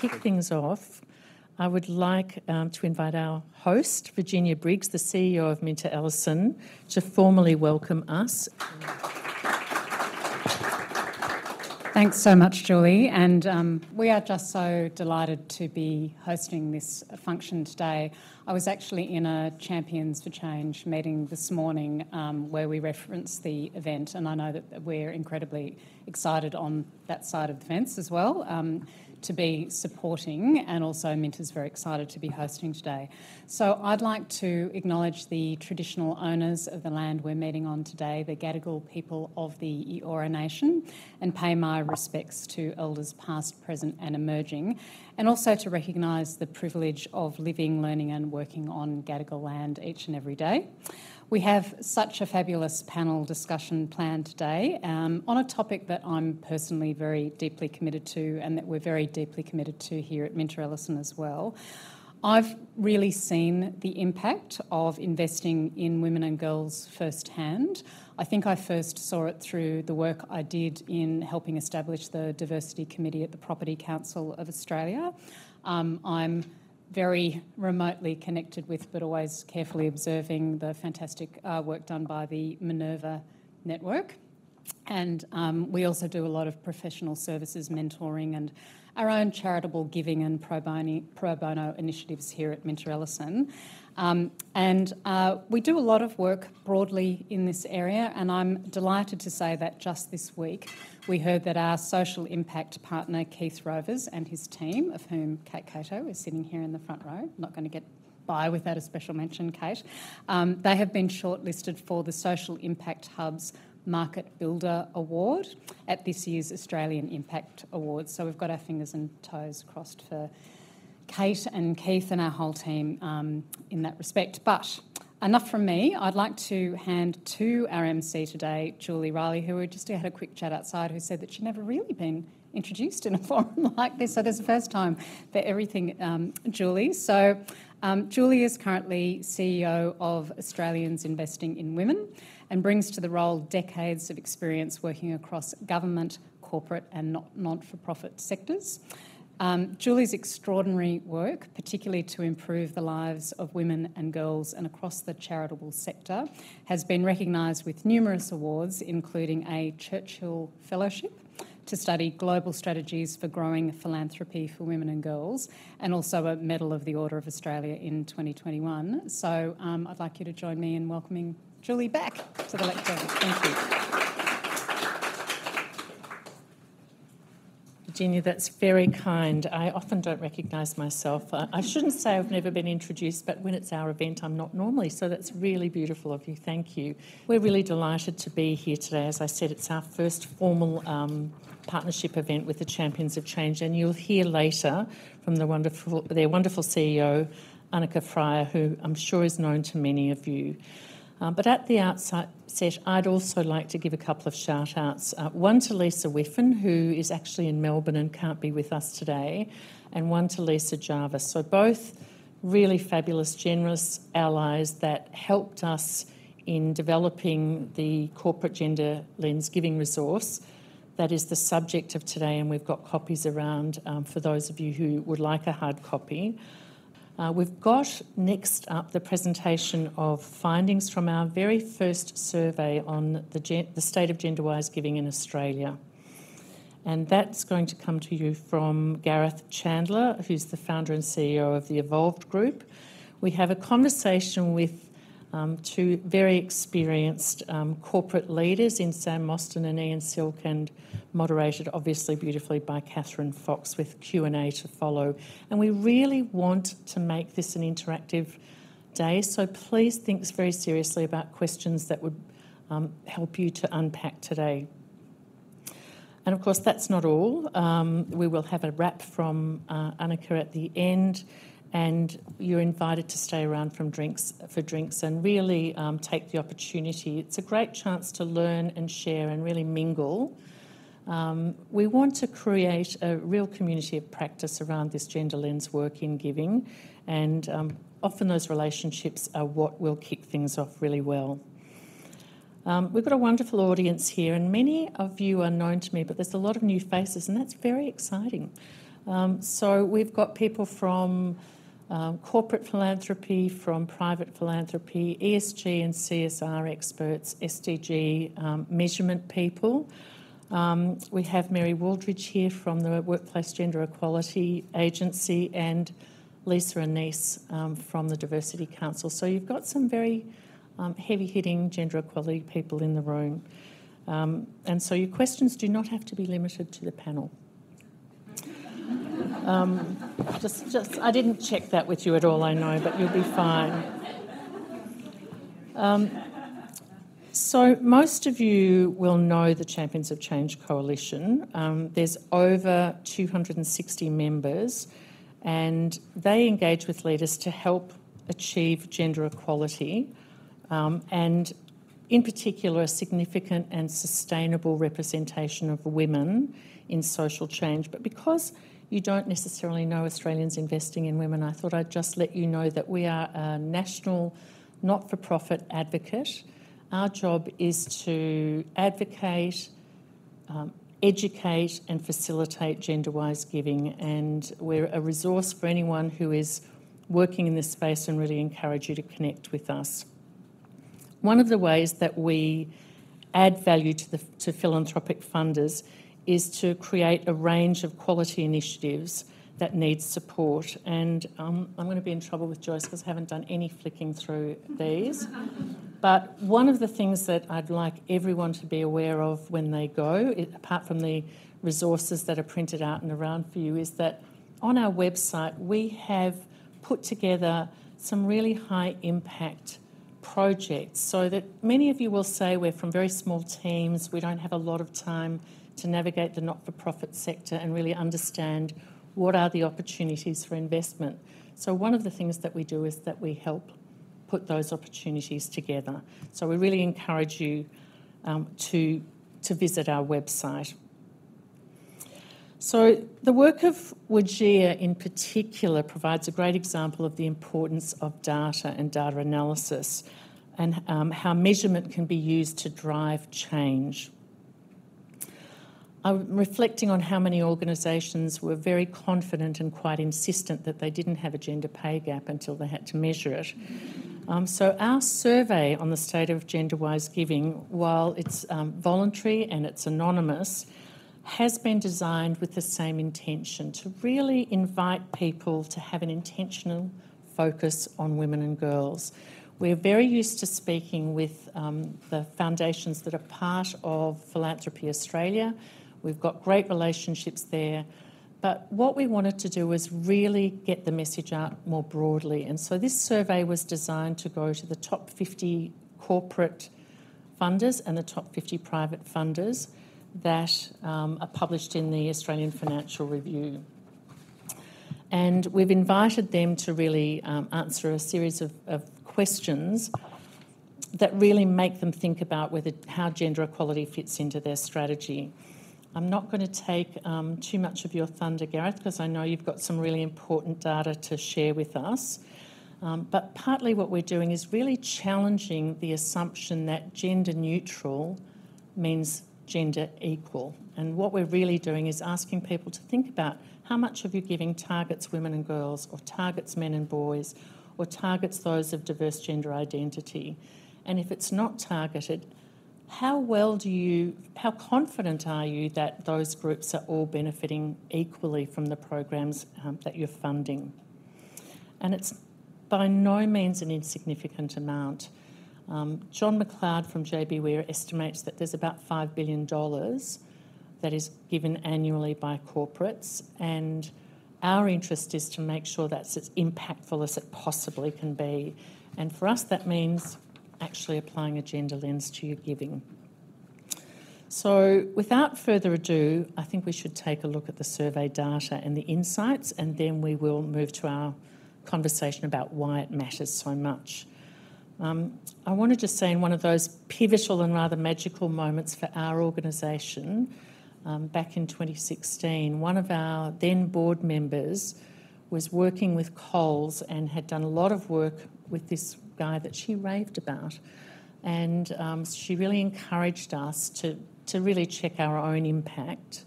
kick things off, I would like um, to invite our host, Virginia Briggs, the CEO of Minter Ellison, to formally welcome us. Thanks so much, Julie. And um, we are just so delighted to be hosting this function today. I was actually in a Champions for Change meeting this morning um, where we referenced the event, and I know that we're incredibly excited on that side of the fence as well. Um, to be supporting, and also Minter's very excited to be hosting today. So I'd like to acknowledge the traditional owners of the land we're meeting on today, the Gadigal people of the Eora Nation, and pay my respects to elders past, present, and emerging, and also to recognise the privilege of living, learning, and working on Gadigal land each and every day. We have such a fabulous panel discussion planned today um, on a topic that I'm personally very deeply committed to and that we're very deeply committed to here at Minter Ellison as well. I've really seen the impact of investing in women and girls firsthand. I think I first saw it through the work I did in helping establish the Diversity Committee at the Property Council of Australia. Um, I'm very remotely connected with, but always carefully observing the fantastic uh, work done by the Minerva Network. And um, we also do a lot of professional services, mentoring, and our own charitable giving and pro bono, pro bono initiatives here at Minter Ellison. Um, and uh, we do a lot of work broadly in this area, and I'm delighted to say that just this week we heard that our social impact partner, Keith Rovers, and his team, of whom Kate Cato is sitting here in the front row, not going to get by without a special mention, Kate, um, they have been shortlisted for the Social Impact Hub's Market Builder Award at this year's Australian Impact Awards. So we've got our fingers and toes crossed for Kate and Keith and our whole team um, in that respect. But enough from me. I'd like to hand to our MC today, Julie Reilly, who we just had a quick chat outside, who said that she'd never really been introduced in a forum like this. So there's the first time for everything, um, Julie. So um, Julie is currently CEO of Australians Investing in Women and brings to the role decades of experience working across government, corporate, and not for profit sectors. Um, Julie's extraordinary work, particularly to improve the lives of women and girls and across the charitable sector, has been recognised with numerous awards, including a Churchill Fellowship to study global strategies for growing philanthropy for women and girls, and also a Medal of the Order of Australia in 2021. So um, I'd like you to join me in welcoming Julie back to the lecture. Thank you. Virginia, that's very kind. I often don't recognise myself. I shouldn't say I've never been introduced, but when it's our event, I'm not normally. So that's really beautiful of you. Thank you. We're really delighted to be here today. As I said, it's our first formal um, partnership event with the Champions of Change, and you'll hear later from the wonderful, their wonderful CEO, Annika Freyer, who I'm sure is known to many of you. Uh, but at the outset, I'd also like to give a couple of shout outs. Uh, one to Lisa Whiffen, who is actually in Melbourne and can't be with us today, and one to Lisa Jarvis. So, both really fabulous, generous allies that helped us in developing the corporate gender lens giving resource. That is the subject of today, and we've got copies around um, for those of you who would like a hard copy. Uh, we've got next up the presentation of findings from our very first survey on the, the state of gender wise giving in Australia. And that's going to come to you from Gareth Chandler, who's the founder and CEO of the Evolved Group. We have a conversation with um, two very experienced um, corporate leaders in Sam Mostyn and Ian Silk, and moderated obviously beautifully by Catherine Fox with Q&A to follow. And we really want to make this an interactive day, so please think very seriously about questions that would um, help you to unpack today. And of course, that's not all. Um, we will have a wrap from uh, Annika at the end and you're invited to stay around from drinks for drinks and really um, take the opportunity. It's a great chance to learn and share and really mingle. Um, we want to create a real community of practice around this gender lens work in giving, and um, often those relationships are what will kick things off really well. Um, we've got a wonderful audience here, and many of you are known to me, but there's a lot of new faces, and that's very exciting. Um, so we've got people from um, corporate philanthropy, from private philanthropy, ESG and CSR experts, SDG um, measurement people. Um, we have Mary Wooldridge here from the Workplace Gender Equality Agency and Lisa Annese um, from the Diversity Council. So you've got some very um, heavy hitting gender equality people in the room. Um, and so your questions do not have to be limited to the panel. Um, just, just, I didn't check that with you at all, I know, but you'll be fine. Um, so, most of you will know the Champions of Change Coalition. Um, there's over 260 members, and they engage with leaders to help achieve gender equality um, and, in particular, a significant and sustainable representation of women in social change. But because you don't necessarily know Australians investing in women, I thought I'd just let you know that we are a national not for profit advocate. Our job is to advocate, um, educate, and facilitate gender wise giving, and we're a resource for anyone who is working in this space and really encourage you to connect with us. One of the ways that we add value to, the, to philanthropic funders is to create a range of quality initiatives that needs support. And um, I'm going to be in trouble with Joyce because I haven't done any flicking through these. but one of the things that I'd like everyone to be aware of when they go, it, apart from the resources that are printed out and around for you, is that on our website we have put together some really high impact projects so that many of you will say we're from very small teams, we don't have a lot of time to navigate the not for profit sector and really understand what are the opportunities for investment. So, one of the things that we do is that we help put those opportunities together. So, we really encourage you um, to, to visit our website. So, the work of WGEA in particular provides a great example of the importance of data and data analysis and um, how measurement can be used to drive change. I'm reflecting on how many organisations were very confident and quite insistent that they didn't have a gender pay gap until they had to measure it. Um, so, our survey on the state of gender wise giving, while it's um, voluntary and it's anonymous, has been designed with the same intention to really invite people to have an intentional focus on women and girls. We're very used to speaking with um, the foundations that are part of Philanthropy Australia We've got great relationships there. But what we wanted to do was really get the message out more broadly. And so this survey was designed to go to the top 50 corporate funders and the top 50 private funders that um, are published in the Australian Financial Review. And we've invited them to really um, answer a series of, of, questions that really make them think about whether how gender equality fits into their strategy. I'm not going to take um, too much of your thunder, Gareth, because I know you've got some really important data to share with us. Um, but partly what we're doing is really challenging the assumption that gender neutral means gender equal. And what we're really doing is asking people to think about how much of you giving targets women and girls, or targets men and boys, or targets those of diverse gender identity. And if it's not targeted, how well do you, how confident are you that those groups are all benefiting equally from the programs um, that you're funding? And it's by no means an insignificant amount. Um, John McLeod from JB Were estimates that there's about $5 billion that is given annually by corporates, and our interest is to make sure that's as impactful as it possibly can be. And for us, that means actually applying a gender lens to your giving. So, without further ado, I think we should take a look at the survey data and the insights, and then we will move to our conversation about why it matters so much. Um, I wanted to just say, in one of those pivotal and rather magical moments for our organisation, um, back in 2016, one of our then board members was working with Coles and had done a lot of work with this guy that she raved about. And um, she really encouraged us to, to really check our own impact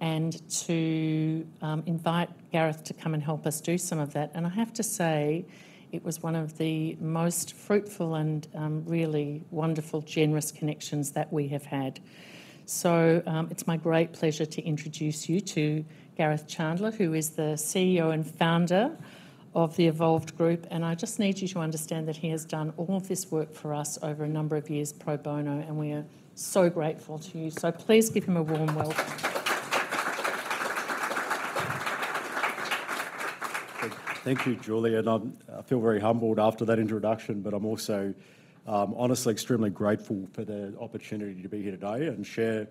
and to um, invite Gareth to come and help us do some of that. And I have to say, it was one of the most fruitful and um, really wonderful, generous connections that we have had. So um, it's my great pleasure to introduce you to Gareth Chandler, who is the CEO and founder of the Evolved Group. And I just need you to understand that he has done all of this work for us over a number of years pro bono, and we are so grateful to you. So please give him a warm welcome. Thank you, Julie. And I'm, i feel very humbled after that introduction, but I'm also um, honestly extremely grateful for the opportunity to be here today and share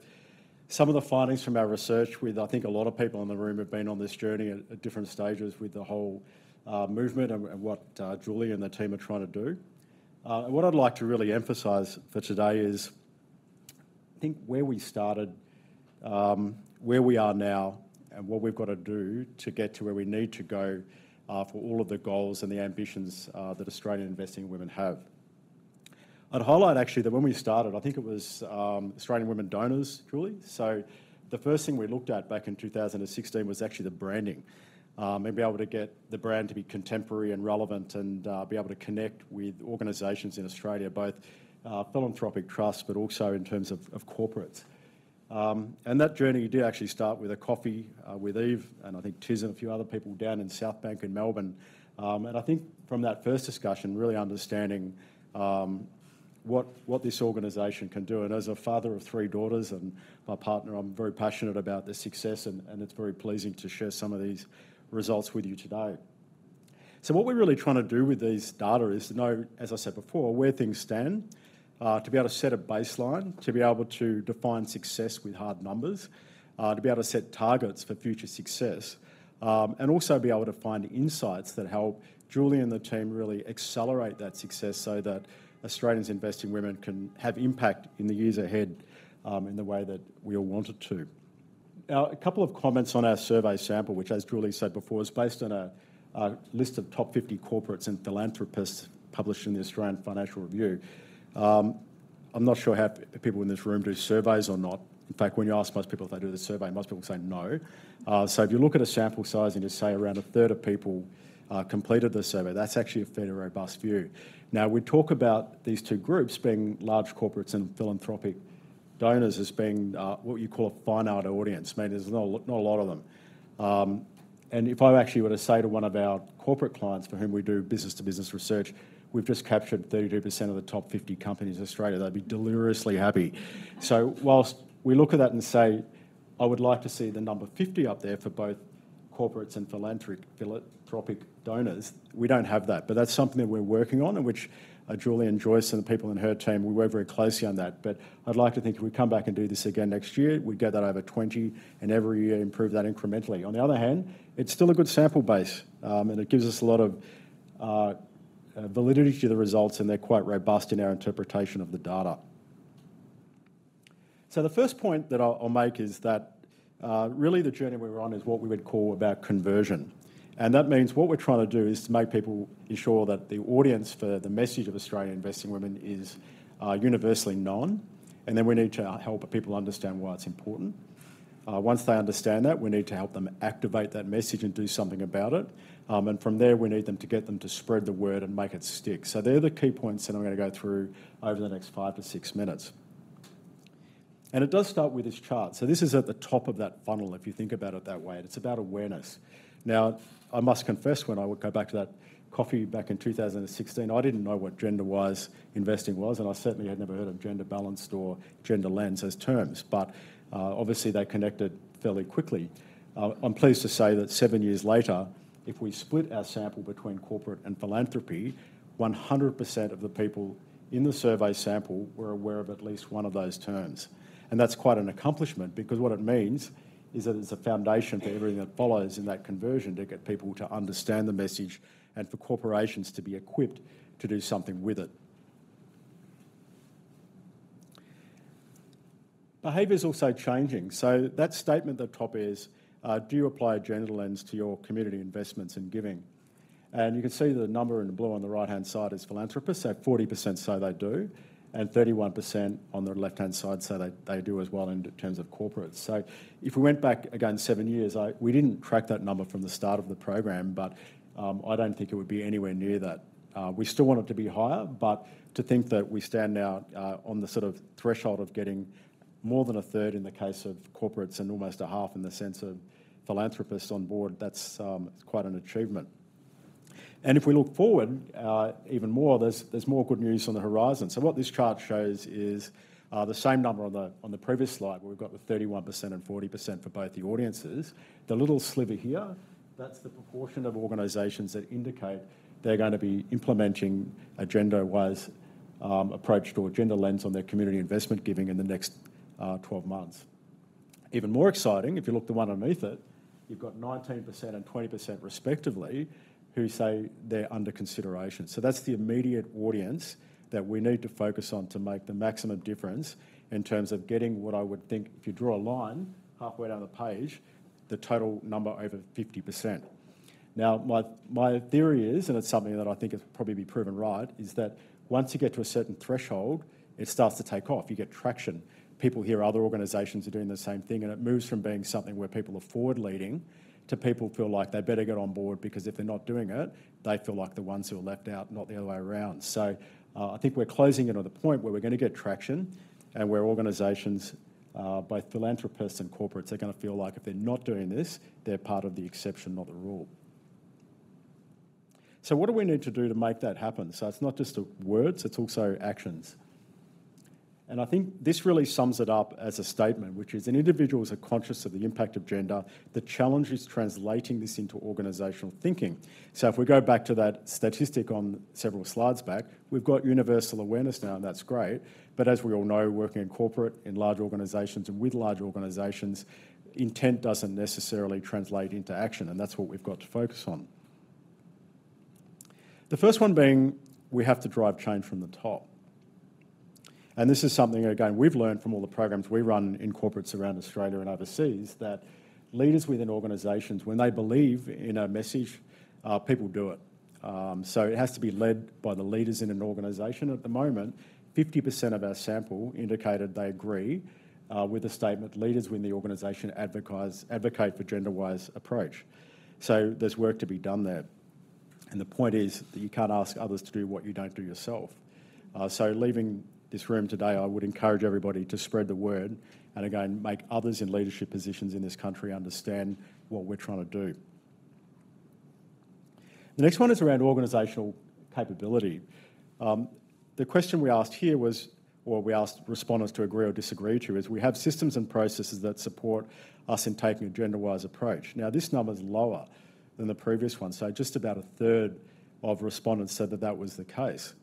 some of the findings from our research with, I think a lot of people in the room have been on this journey at, at different stages with the whole movement and, what uh, Julie and the team are trying to do. Uh, what I'd like to really emphasise for today is I think where we started, um, where we are now, and what we've got to do to get to where we need to go uh, for all of the goals and the ambitions uh, that Australian investing women have. I'd highlight actually that when we started, I think it was um, Australian women donors, Julie. So the first thing we looked at back in 2016 was actually the branding um, and be able to get the brand to be contemporary and relevant and uh, be able to connect with organisations in Australia, both uh, philanthropic trusts but also in terms of, of corporates. Um, and that journey you did actually start with a coffee uh, with Eve and I think Tiz and a few other people down in South Bank in Melbourne. Um, and I think from that first discussion, really understanding um, what, what this organisation can do. And as a father of three daughters and my partner, I'm very passionate about the success and, and it's very pleasing to share some of these results with you today. So what we're really trying to do with these data is to know, as I said before, where things stand, uh, to be able to set a baseline, to be able to define success with hard numbers, uh, to be able to set targets for future success, um, and also be able to find insights that help Julie and the team really accelerate that success so that Australians investing women can have impact in the years ahead um, in the way that we all want it to. Now, a couple of comments on our survey sample, which, as Julie said before, is based on a, a list of top 50 corporates and philanthropists published in the Australian Financial Review. Um, I'm not sure how people in this room do surveys or not. In fact, when you ask most people if they do the survey, most people say no. Uh, so if you look at a sample size and you say around a third of people uh, completed the survey, that's actually a fairly robust view. Now, we talk about these two groups being large corporates and philanthropic donors as being uh, what you call a finite audience. I mean, there's not, not a lot of them. Um, and if I actually were to say to one of our corporate clients for whom we do business to business research, we've just captured 32% of the top 50 companies in Australia, they'd be deliriously happy. So, whilst we look at that and say, I would like to see the number 50 up there for both corporates and philanthropic donors, we don't have that. But that's something that we're working on and which uh, Julie and Joyce and the people in her team, we work very closely on that. But I'd like to think if we come back and do this again next year, we'd get that over 20 and every year improve that incrementally. On the other hand, it's still a good sample base um, and it gives us a lot of uh, uh, validity to the results and they're quite robust in our interpretation of the data. So the first point that I'll, I'll make is that uh, really the journey we're on is what we would call about conversion. And that means what we're trying to do is to make people ensure that the audience for the message of Australian investing women is uh, universally known. And then we need to help people understand why it's important. Uh, once they understand that, we need to help them activate that message and do something about it. Um, and from there, we need them to get them to spread the word and make it stick. So they're the key points that I'm going to go through over the next five to six minutes. And it does start with this chart. So this is at the top of that funnel, if you think about it that way. It's about awareness. Now, I must confess, when I would go back to that coffee back in 2016, I didn't know what gender-wise investing was, and I certainly had never heard of gender balanced or gender lens as terms. But uh, obviously, they connected fairly quickly. Uh, I'm pleased to say that seven years later, if we split our sample between corporate and philanthropy, 100% of the people in the survey sample were aware of at least one of those terms. And that's quite an accomplishment because what it means is that it's a foundation for everything that follows in that conversion to get people to understand the message and for corporations to be equipped to do something with it. Behaviour is also changing. So that statement at the top is, uh, do you apply a gender lens to your community investments and giving? And you can see the number in blue on the right-hand side is philanthropists, so 40% say they do. And 31% on the left-hand side say they, do as well in terms of corporates. So if we went back again seven years, we didn't track that number from the start of the program, but um, I don't think it would be anywhere near that. Uh, we still want it to be higher, but to think that we stand now uh, on the sort of threshold of getting more than a third in the case of corporates and almost a half in the sense of philanthropists on board, that's um, quite an achievement. And if we look forward uh, even more, there's, there's more good news on the horizon. So what this chart shows is uh, the same number on the, on the previous slide, where we've got the 31% and 40% for both the audiences. The little sliver here, that's the proportion of organisations that indicate they're going to be implementing a gender-wise um, approach to a gender lens on their community investment giving in the next uh, 12 months. Even more exciting, if you look the one underneath it, you've got 19% and 20% respectively who say they're under consideration. So that's the immediate audience that we need to focus on to make the maximum difference in terms of getting what I would think, if you draw a line halfway down the page, the total number over 50%. Now, my, my theory is, and it's something that I think has probably be proven right, is that once you get to a certain threshold, it starts to take off. You get traction. People hear other organisations are doing the same thing, and it moves from being something where people are forward leading to people feel like they better get on board because if they're not doing it, they feel like the ones who are left out, not the other way around. So uh, I think we're closing in on the point where we're going to get traction and where organisations, uh, both philanthropists and corporates, are going to feel like if they're not doing this, they're part of the exception, not the rule. So what do we need to do to make that happen? So it's not just words, it's also actions. And I think this really sums it up as a statement, which is an individuals are conscious of the impact of gender. The challenge is translating this into organisational thinking. So if we go back to that statistic on several slides back, we've got universal awareness now, and that's great. But as we all know, working in corporate, in large organisations, and with large organisations, intent doesn't necessarily translate into action, and that's what we've got to focus on. The first one being we have to drive change from the top. And this is something, again, we've learned from all the programs we run in corporates around Australia and overseas that leaders within organisations, when they believe in a message, uh, people do it. Um, so it has to be led by the leaders in an organisation. At the moment, 50% of our sample indicated they agree uh, with the statement leaders within the organisation advocate for gender-wise approach. So there's work to be done there. And the point is that you can't ask others to do what you don't do yourself. Uh, so leaving this room today, I would encourage everybody to spread the word and again make others in leadership positions in this country understand what we're trying to do. The next one is around organisational capability. Um, the question we asked here was, or we asked respondents to agree or disagree to, is we have systems and processes that support us in taking a gender-wise approach. Now, this number is lower than the previous one, so just about a third of respondents said that that was the case.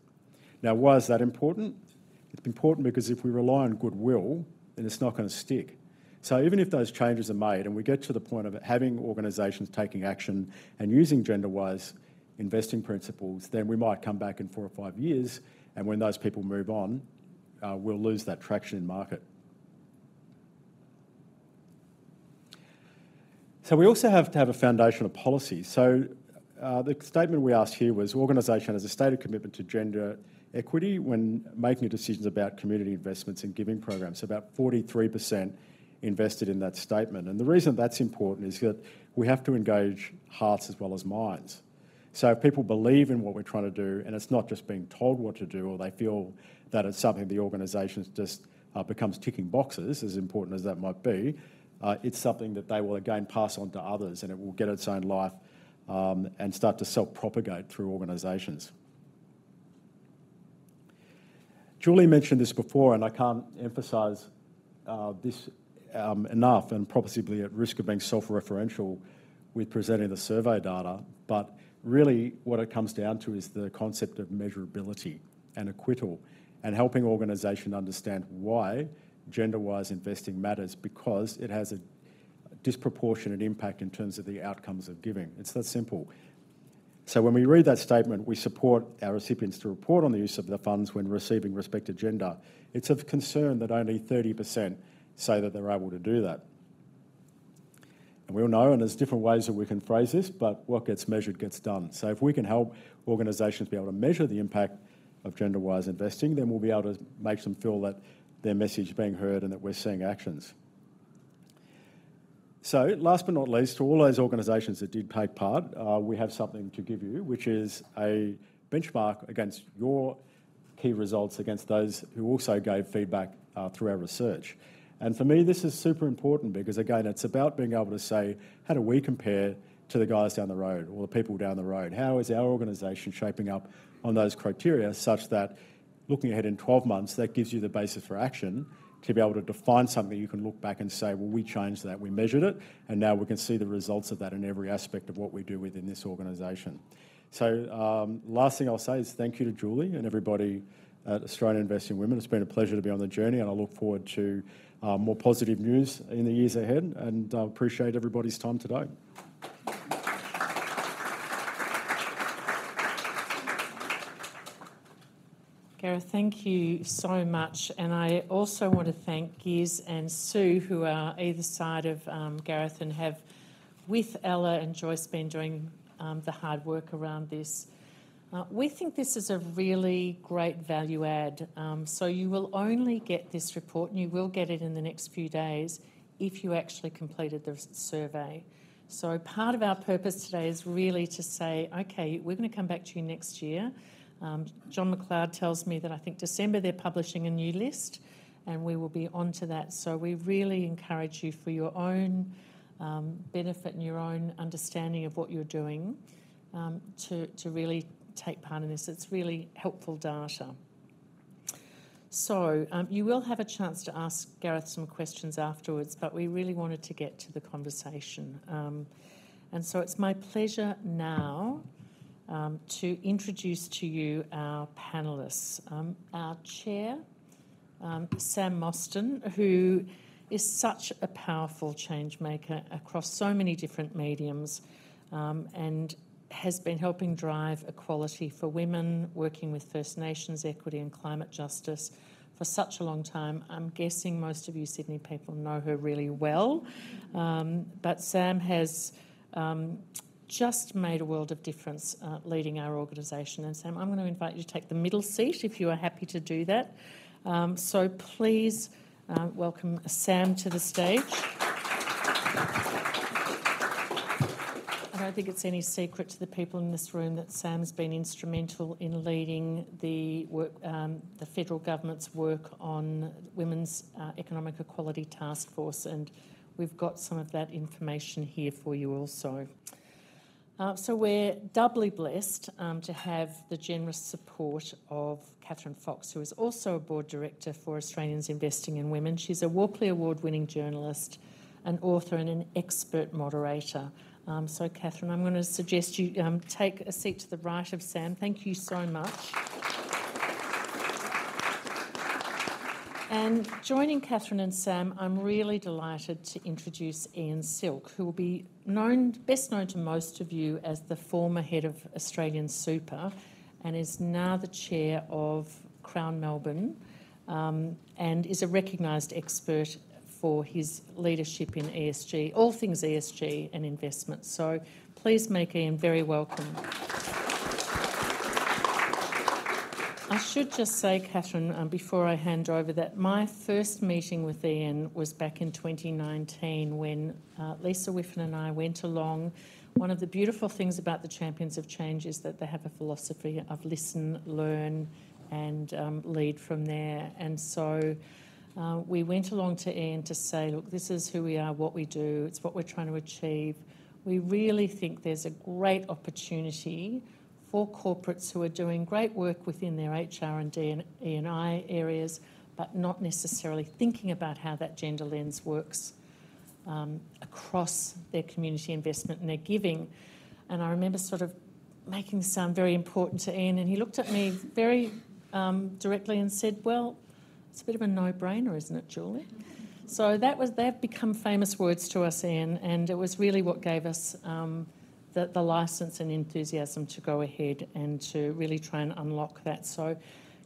Now, why is that important? It's important because if we rely on goodwill, then it's not going to stick. So even if those changes are made and we get to the point of having organisations taking action and using gender-wise investing principles, then we might come back in four or five years, and when those people move on, uh, we'll lose that traction in market. So we also have to have a foundation of policy. So uh, the statement we asked here was organisation has a stated commitment to gender equity when making decisions about community investments and giving programs. About 43% invested in that statement. And the reason that's important is that we have to engage hearts as well as minds. So if people believe in what we're trying to do, and it's not just being told what to do, or they feel that it's something the organisation just uh, becomes ticking boxes, as important as that might be, uh, it's something that they will again pass on to others, and it will get its own life um, and start to self-propagate through organisations. Julie mentioned this before, and I can't emphasise uh, this um, enough, and possibly at risk of being self-referential with presenting the survey data, but really what it comes down to is the concept of measurability and acquittal and helping organisations understand why gender-wise investing matters because it has a disproportionate impact in terms of the outcomes of giving. It's that simple. So when we read that statement, we support our recipients to report on the use of the funds when receiving respected gender. It's of concern that only 30% say that they're able to do that. And we all know, and there's different ways that we can phrase this, but what gets measured gets done. So if we can help organisations be able to measure the impact of gender-wise investing, then we'll be able to make them feel that their message is being heard and that we're seeing actions. So last but not least, to all those organisations that did take part, uh, we have something to give you, which is a benchmark against your key results against those who also gave feedback uh, through our research. And for me, this is super important because, again, it's about being able to say, how do we compare to the guys down the road or the people down the road? How is our organisation shaping up on those criteria such that looking ahead in 12 months, that gives you the basis for action to be able to define something you can look back and say, well, we changed that, we measured it, and now we can see the results of that in every aspect of what we do within this organisation. So, um, last thing I'll say is thank you to Julie and everybody at Australian Investing Women. It's been a pleasure to be on the journey, and I look forward to uh, more positive news in the years ahead, and I uh, appreciate everybody's time today. Gareth, thank you so much. And I also want to thank Giz and Sue, who are either side of um, Gareth and have, with Ella and Joyce, been doing um, the hard work around this. Uh, we think this is a really great value add. Um, so you will only get this report, and you will get it in the next few days, if you actually completed the survey. So part of our purpose today is really to say, okay, we're going to come back to you next year um, John McLeod tells me that I think December they're publishing a new list, and we will be on to that. So we really encourage you for your own um, benefit and your own understanding of what you're doing um, to, to really take part in this. It's really helpful data. So um, you will have a chance to ask Gareth some questions afterwards, but we really wanted to get to the conversation. Um, and so it's my pleasure now um, to introduce to you our panellists. Um, our chair, um, Sam Mostyn, who is such a powerful change maker across so many different mediums um, and has been helping drive equality for women, working with First Nations equity and climate justice for such a long time. I'm guessing most of you Sydney people know her really well, um, but Sam has um, just made a world of difference uh, leading our organisation. And Sam, I'm going to invite you to take the middle seat if you are happy to do that. Um, so please uh, welcome Sam to the stage. I don't think it's any secret to the people in this room that Sam's been instrumental in leading the work, um, the federal government's work on women's uh, economic equality task force, and we've got some of that information here for you also. Uh, so we're doubly blessed um, to have the generous support of Catherine Fox, who is also a board director for Australians Investing in Women. She's a Walkley Award winning journalist, an author, and an expert moderator. Um, so, Catherine, I'm going to suggest you um, take a seat to the right of Sam. Thank you so much. And joining Catherine and Sam, I'm really delighted to introduce Ian Silk, who will be known, best known to most of you as the former head of Australian Super and is now the chair of Crown Melbourne um, and is a recognised expert for his leadership in ESG, all things ESG and investment. So please make Ian very welcome. I should just say, Catherine, um, before I hand over, that my first meeting with Ian was back in 2019 when uh, Lisa Whiffen and I went along. One of the beautiful things about the Champions of Change is that they have a philosophy of listen, learn, and um, lead from there. And so uh, we went along to Ian to say, look, this is who we are, what we do, it's what we're trying to achieve. We really think there's a great opportunity for corporates who are doing great work within their HR and D&I areas, but not necessarily thinking about how that gender lens works um, across their community investment and their giving. And I remember sort of making this sound very important to Ian, and he looked at me very um, directly and said, "Well, it's a bit of a no-brainer, isn't it, Julie?" So that was they've become famous words to us, Ian, and it was really what gave us. Um, the, the license and enthusiasm to go ahead and to really try and unlock that. So,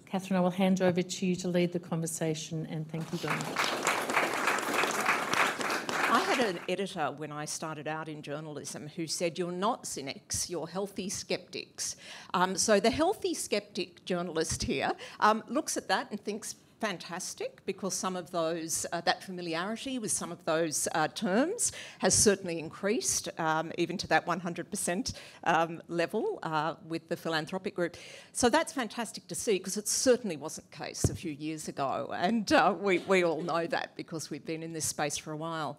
Catherine, I will hand over to you to lead the conversation and thank you very much. I had an editor when I started out in journalism who said, You're not cynics, you're healthy skeptics. Um, so the healthy skeptic journalist here um, looks at that and thinks, fantastic because some of those, uh, that familiarity with some of those uh, terms has certainly increased, um, even to that 100% um, level uh, with the philanthropic group. So that's fantastic to see because it certainly wasn't the case a few years ago. And uh, we, we all know that because we've been in this space for a while.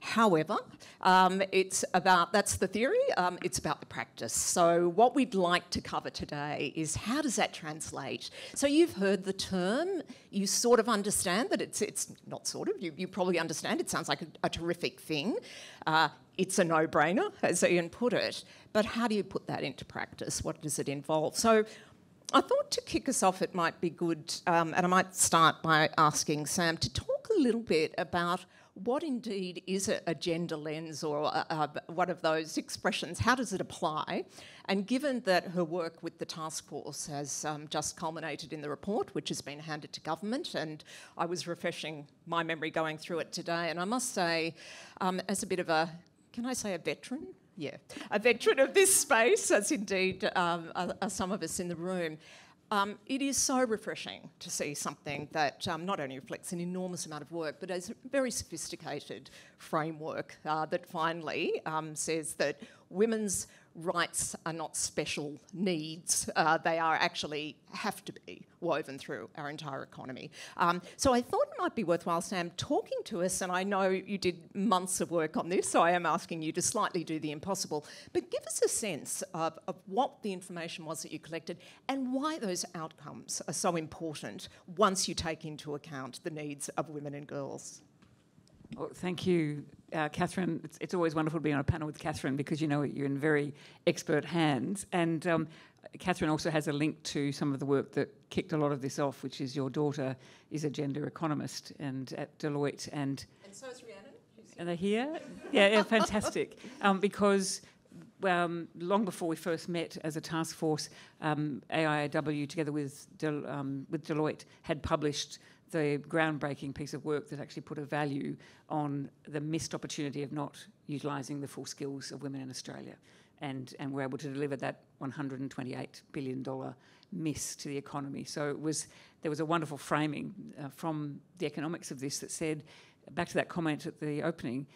However, um, it's about that's the theory. Um, it's about the practice. So what we'd like to cover today is how does that translate? So you've heard the term. You sort of understand that it's it's not sort of. You, you probably understand. It sounds like a, a terrific thing. Uh, it's a no-brainer, as Ian put it. But how do you put that into practice? What does it involve? So I thought to kick us off, it might be good, um, and I might start by asking Sam to talk a little bit about what indeed is a, gender lens or one of those expressions? How does it apply? And given that her work with the task force has um, just culminated in the report, which has been handed to government, and I was refreshing my memory going through it today, and I must say, um, as a bit of a, can I say a veteran? Yeah, a veteran of this space, as indeed um, are, are some of us in the room. Um, it is so refreshing to see something that um, not only reflects an enormous amount of work, but is a very sophisticated framework uh, that finally um, says that women's rights are not special needs. Uh, they are actually have to be woven through our entire economy. Um, so I thought it might be worthwhile, Sam, talking to us, and I know you did months of work on this, so I am asking you to slightly do the impossible, but give us a sense of, of what the information was that you collected and why those outcomes are so important once you take into account the needs of women and girls. Well, thank you, uh, Catherine. It's, it's, always wonderful to be on a panel with Catherine because you know you're in very expert hands. And um, Catherine also has a link to some of the work that kicked a lot of this off, which is your daughter is a gender economist and at Deloitte. And, and so is Rhiannon. Are they here? yeah, yeah, fantastic. Um, because um, long before we first met as a task force, um, AIIW, together with, Del, um, with Deloitte, had published the groundbreaking piece of work that actually put a value on the missed opportunity of not utilising the full skills of women in Australia. And, and we're able to deliver that $128 billion miss to the economy. So it was, there was a wonderful framing uh, from the economics of this that said, back to that comment at the opening,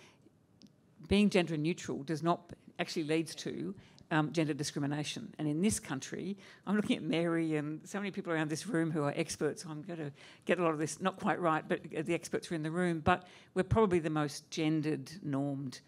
being gender neutral does not actually leads to um, gender discrimination. And in this country, I'm looking at Mary and so many people around this room who are experts. I'm going to get a lot of this not quite right, but the experts are in the room. But we're probably the most gendered, normed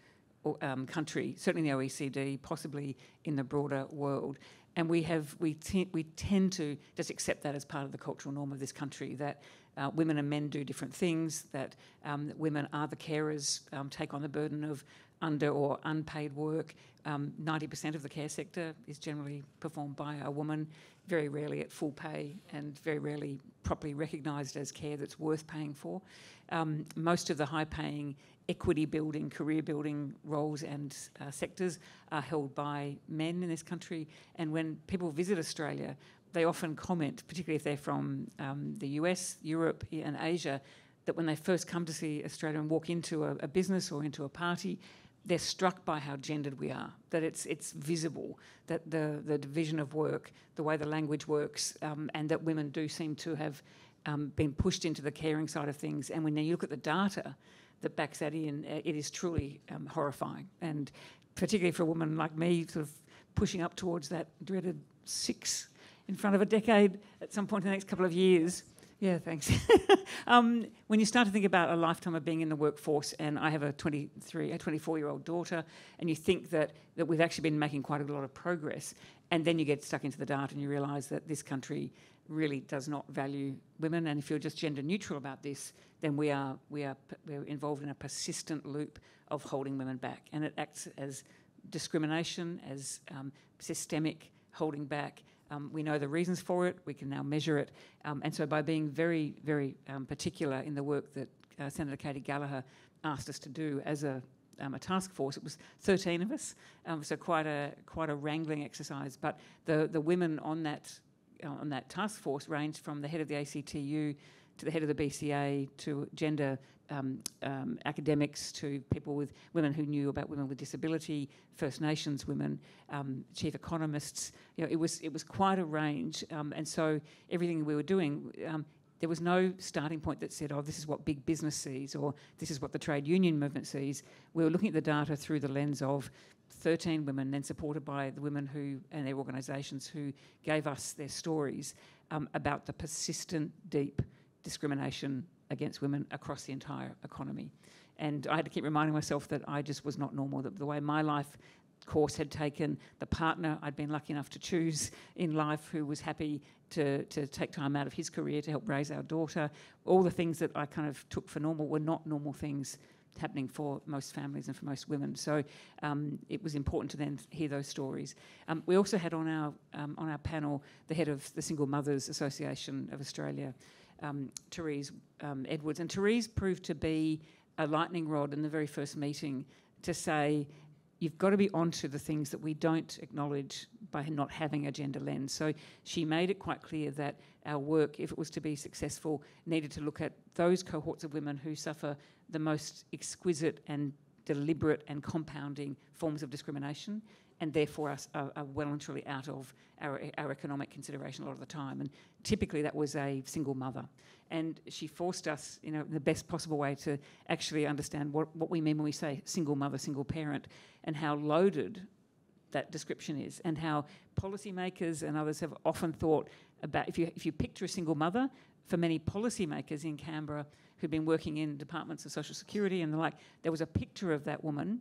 um, country, certainly in the OECD, possibly in the broader world. And we have we we tend to just accept that as part of the cultural norm of this country that uh, women and men do different things, that, um, that women are the carers, um, take on the burden of under or unpaid work. Um, 90% of the care sector is generally performed by a woman, very rarely at full pay and very rarely properly recognised as care that's worth paying for. Um, most of the high paying equity building, career building roles and uh, sectors are held by men in this country. And when people visit Australia, they often comment, particularly if they're from um, the US, Europe, and Asia, that when they first come to see Australia and walk into a, a, business or into a party, they're struck by how gendered we are. That it's it's visible that the the division of work, the way the language works, um, and that women do seem to have um, been pushed into the caring side of things. And when you look at the data that backs that in, uh, it is truly um, horrifying. And particularly for a woman like me, sort of pushing up towards that dreaded six in front of a decade at some point in the next couple of years. Yeah, thanks. um, when you start to think about a lifetime of being in the workforce, and I have a 23, a 24 year old daughter, and you think that, that we've actually been making quite a lot of progress, and then you get stuck into the data and you realise that this country really does not value women. And if you're just gender neutral about this, then we are, we are we're involved in a persistent loop of holding women back. And it acts as discrimination, as um, systemic holding back. Um, we know the reasons for it, we can now measure it. Um, and so, by being very, very um, particular in the work that uh, Senator Katy Gallagher asked us to do as a, um, a task force, it was 13 of us, um, so quite a, quite a wrangling exercise. But the, the women on that, uh, on that task force ranged from the head of the ACTU to the head of the BCA, to gender um, um, academics, to people with women who knew about women with disability, First Nations women, um, chief economists. You know, it was it was quite a range, um, and so everything we were doing. Um, there was no starting point that said, oh, this is what big business sees or this is what the trade union movement sees. We were looking at the data through the lens of 13 women, then supported by the women who and their organisations who gave us their stories um, about the persistent, deep discrimination against women across the entire economy. And I had to keep reminding myself that I just was not normal, that the way my life course had taken, the partner I'd been lucky enough to choose in life who was happy to, to take time out of his career to help raise our daughter. All the things that I kind of took for normal were not normal things happening for most families and for most women. So um, it was important to then hear those stories. Um, we also had on our um, on our panel the head of the Single Mothers Association of Australia, um, Terese um, Edwards, and Terese proved to be a lightning rod in the very first meeting to say you've got to be onto the things that we don't acknowledge by not having a gender lens. So she made it quite clear that our work, if it was to be successful, needed to look at those cohorts of women who suffer the most exquisite and deliberate and compounding forms of discrimination and therefore are, are, well and truly out of our, our economic consideration a lot of the time. And typically that was a single mother. And she forced us, you know, the best possible way to actually understand what, what we mean when we say single mother, single parent, and how loaded that description is, and how policymakers and others have often thought about if you, if you picture a single mother, for many policymakers in Canberra who'd been working in departments of social security and the like, there was a picture of that woman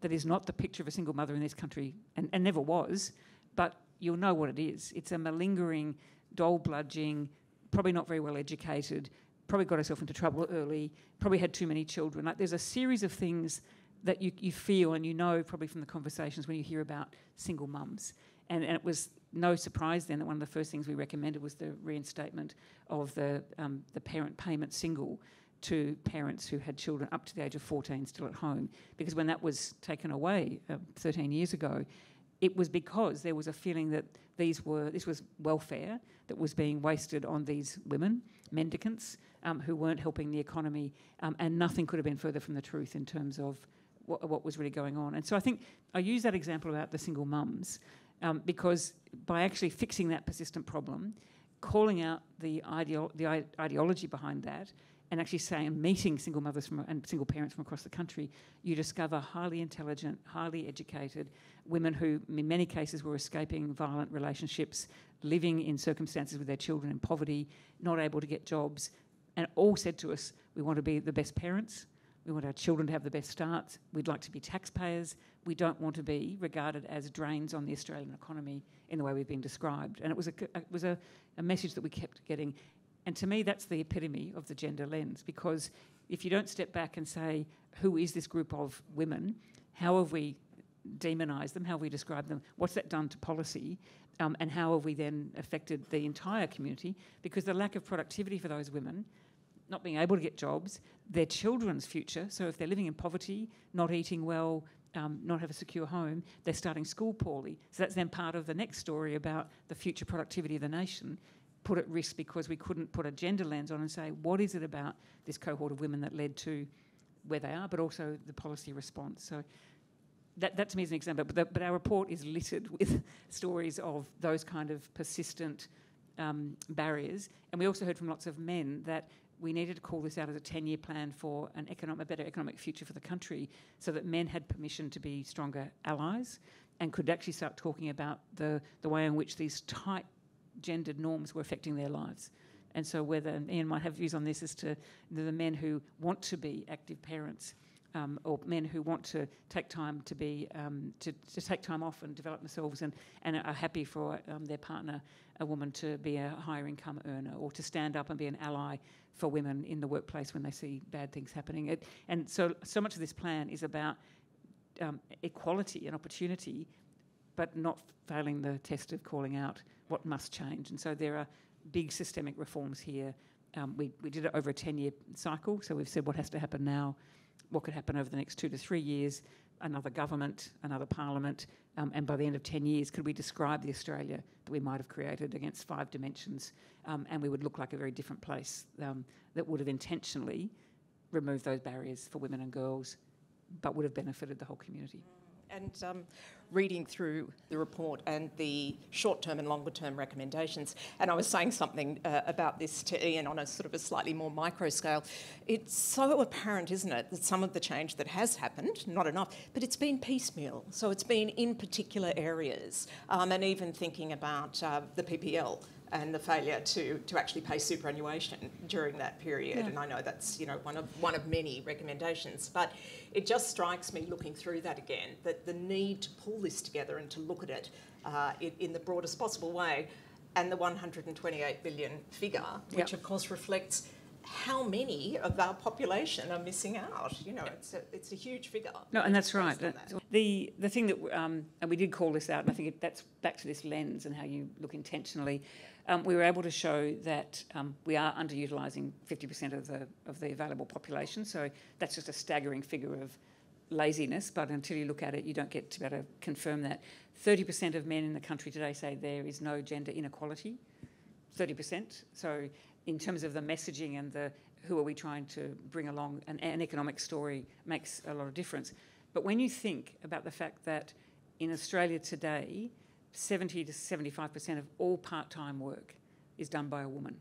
that is not the picture of a single mother in this country and, and never was, but you'll know what it is. It's a malingering, dole bludging, probably not very well educated, probably got herself into trouble early, probably had too many children. Like there's a series of things that you, you feel and you know probably from the conversations when you hear about single mums. And, and it was no surprise then that one of the first things we recommended was the reinstatement of the, um, the parent payment single to parents who had children up to the age of 14 still at home. Because when that was taken away uh, 13 years ago, it was because there was a feeling that these were this was welfare that was being wasted on these women, mendicants, um, who weren't helping the economy, um, and nothing could have been further from the truth in terms of what, was really going on. And so I think I use that example about the single mums um, because by actually fixing that persistent problem, calling out the, ideo- the ideology behind that, and actually saying, meeting single mothers from, and single parents from across the country, you discover highly intelligent, highly educated women who, in many cases, were escaping violent relationships, living in circumstances with their children in poverty, not able to get jobs, and all said to us, we want to be the best parents. We want our children to have the best starts. We'd like to be taxpayers. We don't want to be regarded as drains on the Australian economy in the way we've been described. And it was a, it was a, a message that we kept getting. And to me, that's the epitome of the gender lens because if you don't step back and say, who is this group of women? How have we demonised them? How have we described them? What's that done to policy? Um, and how have we then affected the entire community? Because the lack of productivity for those women, not being able to get jobs, their children's future, so if they're living in poverty, not eating well, um, not have a secure home, they're starting school poorly. So that's then part of the next story about the future productivity of the nation put at risk because we couldn't put a gender lens on and say, what is it about this cohort of women that led to where they are, but also the policy response. So that, that to me is an example. But, the, but our report is littered with stories of those kind of persistent um, barriers. And we also heard from lots of men that we needed to call this out as a 10 year plan for an economic, a better economic future for the country so that men had permission to be stronger allies and could actually start talking about the, the way in which these tight gendered norms were affecting their lives. And so, whether Ian might have views on this as to the men who want to be active parents, um, or men who want to take time to be um, to, to, take time off and develop themselves, and, and are happy for um, their partner, a woman, to be a higher income earner, or to stand up and be an ally for women in the workplace when they see bad things happening. It, and so, so much of this plan is about um, equality and opportunity but not failing the test of calling out what must change. And so there are big systemic reforms here. Um, we, we did it over a 10 year cycle, so we've said what has to happen now, what could happen over the next two to three years. another government, another parliament, um, and by the end of 10 years, could we describe the Australia that we might have created against five dimensions? Um, and we would look like a very different place um, that would have intentionally removed those barriers for women and girls, but would have benefited the whole community. And um, reading through the report and the short term and longer term recommendations, and I was saying something uh, about this to Ian on a sort of a slightly more micro scale. It's so apparent, isn't it, that some of the change that has happened, not enough, but it's been piecemeal. So it's been in particular areas, um, and even thinking about uh, the PPL and the failure to, to actually pay superannuation during that period. Yeah. And I know that's you know one of one of many recommendations, but it just strikes me looking through that again that the need to pull this together and to look at it uh, in, in, the broadest possible way, and the 128 billion figure, which yep. of course reflects how many of our population are missing out. You know, it's a, it's a huge figure. No, and that's right. That. The the thing that um, and we did call this out, and I think it, that's back to this lens and how you look intentionally. Um, we were able to show that um, we are underutilising 50% of the of the available population. So that's just a staggering figure of laziness. But until you look at it, you don't get to be able to confirm that. 30% of men in the country today say there is no gender inequality. 30%. So in terms of the messaging and the who are we trying to bring along, an, an economic story makes a lot of difference. But when you think about the fact that in Australia today, 70 to 75% of all part time work is done by a woman.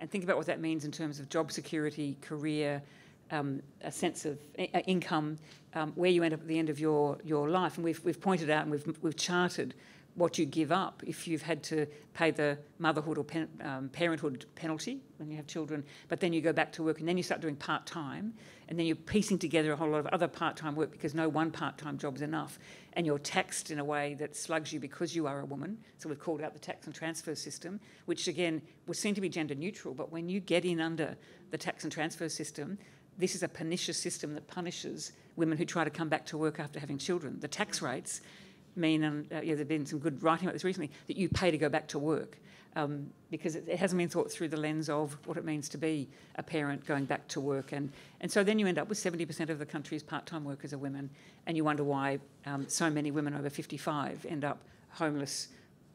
And think about what that means in terms of job security, career, um, a sense of income, um, where you end up at the end of your, your life. And we've, we've pointed out and we've, we've charted what you give up if you've had to pay the motherhood or pen, um, parenthood penalty when you have children, but then you go back to work and then you start doing part time, and then you're piecing together a whole lot of other part time work because no one part time job is enough, and you're taxed in a way that slugs you because you are a woman. So we've called out the tax and transfer system, which again was seen to be gender neutral, but when you get in under the tax and transfer system, this is a pernicious system that punishes women who try to come back to work after having children. The tax rates mean, and uh, yeah, there's been some good writing about this recently, that you pay to go back to work um, because it, it, hasn't been thought through the lens of what it means to be a parent going back to work. And, and so then you end up with 70% of the country's part time workers are women, and you wonder why um, so many women over 55 end up homeless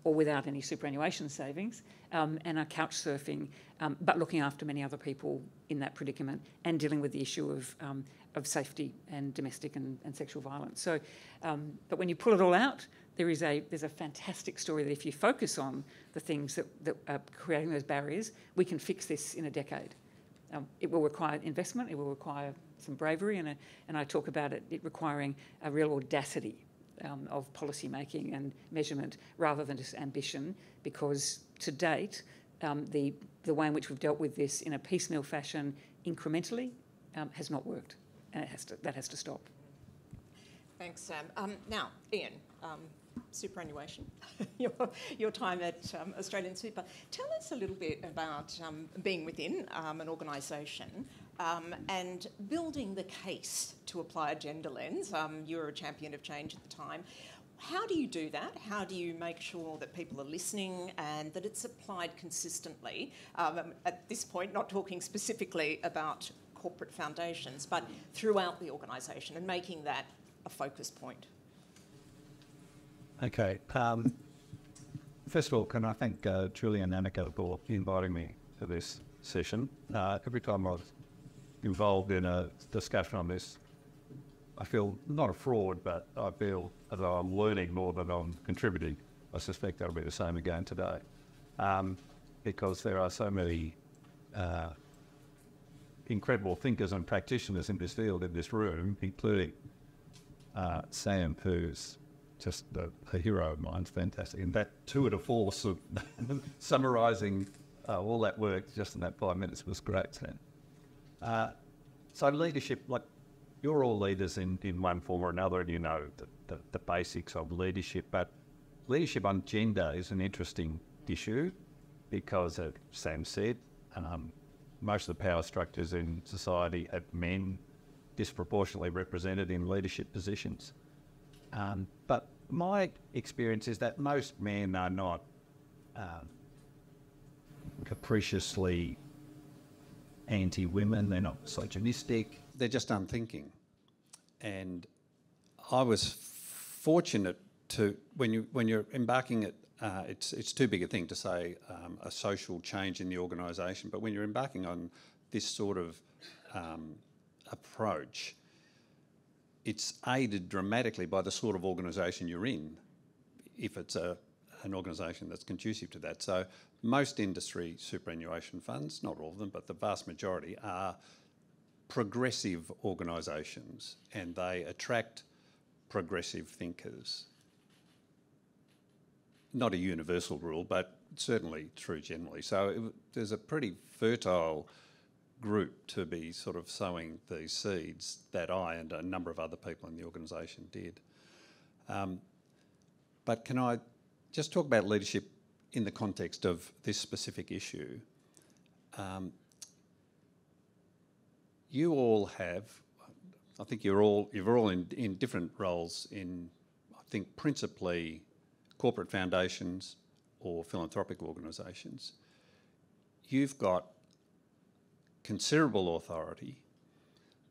or without any superannuation savings um, and are couch surfing, um, but looking after many other people in that predicament and dealing with the issue of, um, of safety and domestic and, and sexual violence. So, um, but when you pull it all out, there is a there's a fantastic story that if you focus on the things that, that are creating those barriers, we can fix this in a decade. Um, it will require investment, it will require some bravery, and, a, and I talk about it, it requiring a real audacity um, of policy making and measurement rather than just ambition, because to date, um, the, the way in which we've dealt with this in a piecemeal fashion incrementally um, has not worked, and has to, that has to stop. Thanks, Sam. Um, now, Ian, um, superannuation, your, your time at um, Australian Super. Tell us a little bit about being within an organisation um, and building the case to apply a gender lens. Um, you were a champion of change at the time. How do you do that? How do you make sure that people are listening and that it's applied consistently? at this point, not talking specifically about corporate foundations, but throughout the organisation and making that a focus point. Okay. Um, first of all, can I thank uh, Julie and Annika for inviting me to this session. Uh, every time I involved in a discussion on this, I feel not a fraud, but I feel as though I'm learning more than I'm contributing. I suspect that'll be the same again today, um, because there are so many uh, incredible thinkers and practitioners in this field in this room, including uh, Sam, who's just a, a, hero of mine. It's fantastic. And that tour de force of summarising uh, all that work just in that five minutes was great, Sam. Uh, so leadership, like you're all leaders in, in one form or another, and you know the, the, the basics of leadership. But leadership on gender is an interesting issue because, as Sam said, um, most of the power structures in society have men disproportionately represented in leadership positions. Um, but my experience is that most men are not um, capriciously anti women, they're not misogynistic, they're just unthinking. And I was fortunate to when you when you're embarking at uh, it's it's too big a thing to say um, a social change in the organisation, but when you're embarking on this sort of um, approach, it's aided dramatically by the sort of organisation you're in, if it's a an organisation that's conducive to that. So most industry superannuation funds, not all of them, but the vast majority are progressive organisations, and they attract progressive thinkers not a universal rule, but certainly true generally. So it, there's a pretty fertile group to be sort of sowing these seeds that I and a number of other people in the organisation did. Um, but can I just talk about leadership in the context of this specific issue? Um, you all have, I think you're all you're all in, in different roles in, I think principally corporate foundations or philanthropic organisations, you've got considerable authority.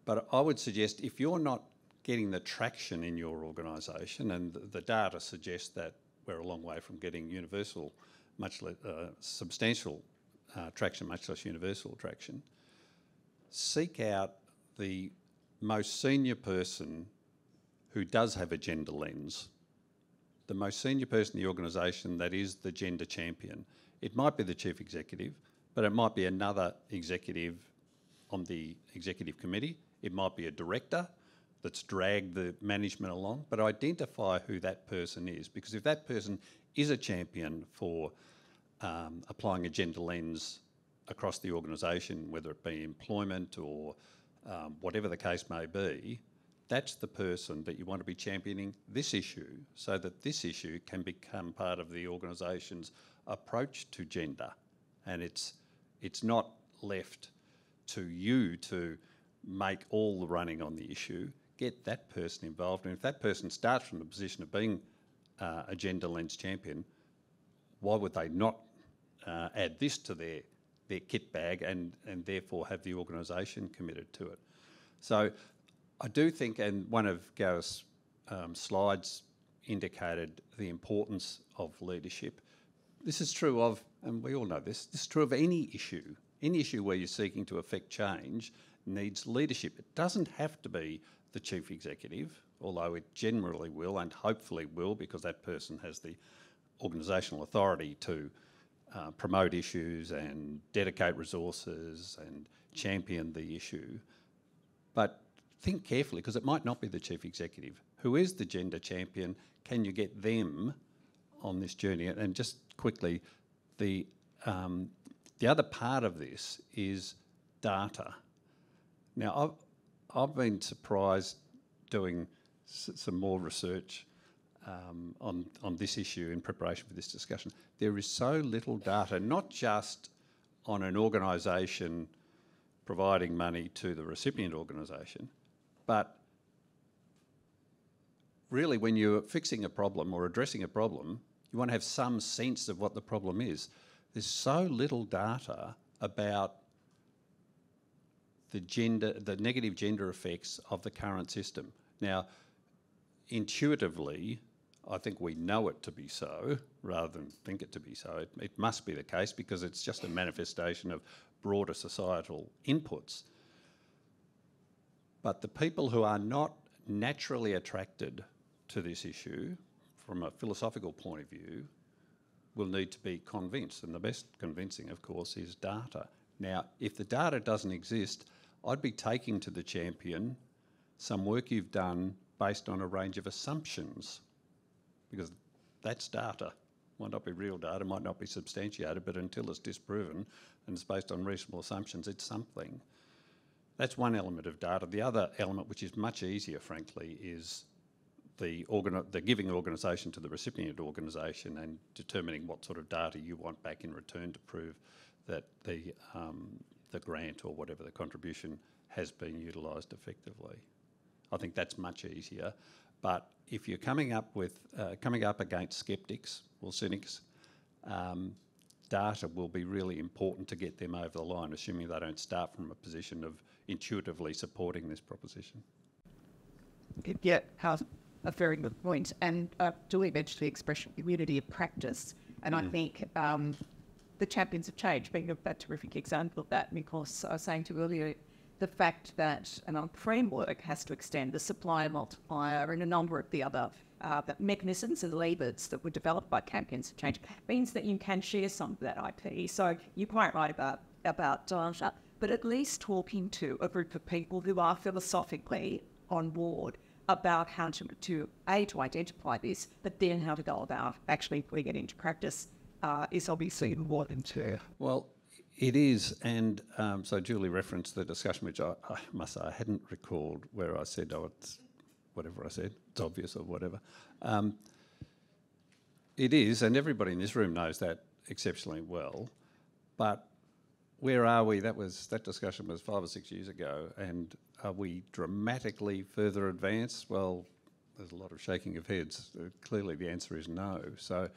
But I would suggest if you're not getting the traction in your organisation, and the, the, data suggests that we're a long way from getting universal, much less uh, substantial uh, traction, much less universal traction, seek out the most senior person who does have a gender lens the most senior person in the organisation that is the gender champion. It might be the chief executive, but it might be another executive on the executive committee. It might be a director that's dragged the management along, but identify who that person is because if that person is a champion for um, applying a gender lens across the organisation, whether it be employment or um, whatever the case may be, that's the person that you want to be championing this issue so that this issue can become part of the organisation's approach to gender. And it's, it's not left to you to make all the running on the issue. Get that person involved. And if that person starts from the position of being uh, a gender lens champion, why would they not uh, add this to their, their kit bag and, and therefore have the organisation committed to it? So I do think, and one of Garett's um, slides indicated the importance of leadership. This is true of, and we all know this, this is true of any issue. Any issue where you're seeking to affect change needs leadership. It doesn't have to be the chief executive, although it generally will and hopefully will because that person has the organisational authority to uh, promote issues and dedicate resources and champion the issue. But think carefully because it might not be the chief executive. Who is the gender champion? Can you get them on this journey? And just quickly, the um, the other part of this is data. Now, I've been surprised doing some more research um, on on this issue in preparation for this discussion. There is so little data, not just on an organisation providing money to the recipient organisation, but really, when you're fixing a problem or addressing a problem, you want to have some sense of what the problem is. There's so little data about the gender, the negative gender effects of the current system. Now, intuitively, I think we know it to be so rather than think it to be so. It, it, must be the case because it's just a manifestation of broader societal inputs. But the people who are not naturally attracted to this issue from a philosophical point of view will need to be convinced. And the best convincing, of course, is data. Now, if the data doesn't exist, I'd be taking to the champion some work you've done based on a range of assumptions because that's data. Might not be real data, might not be substantiated, but until it's disproven and it's based on reasonable assumptions, it's something. That's one element of data. The other element, which is much easier, frankly, is the, the giving organisation to the recipient organisation and determining what sort of data you want back in return to prove that the, um, the grant or whatever the contribution has been utilised effectively. I think that's much easier. But if you're coming up with uh, coming up against skeptics or cynics, um, data will be really important to get them over the line, assuming they don't start from a position of intuitively supporting this proposition. Yeah, how's a very good point. And uh, mentioned the expression community of practice. And I think um, the Champions of Change being a, a terrific example of that, because I was saying to earlier, the fact that an framework has to extend the supplier multiplier and a number of the other uh, mechanisms and levers that were developed by Champions of Change means that you can share some of that IP. So you're quite right about about data, but at least talking to a group of people who are philosophically on board about how to, to a to identify this, but then how to go about actually putting it into practice uh, is obviously important too. Well, it is, and um, so Julie referenced the discussion, which I, I, must say I hadn't recalled, where I said, "Oh, it's whatever I said, it's obvious or whatever." Um, it is, and everybody in this room knows that exceptionally well. But where are we? That was that discussion was five or six years ago, and are we dramatically further advanced? Well, there's a lot of shaking of heads. Clearly, the answer is no. So,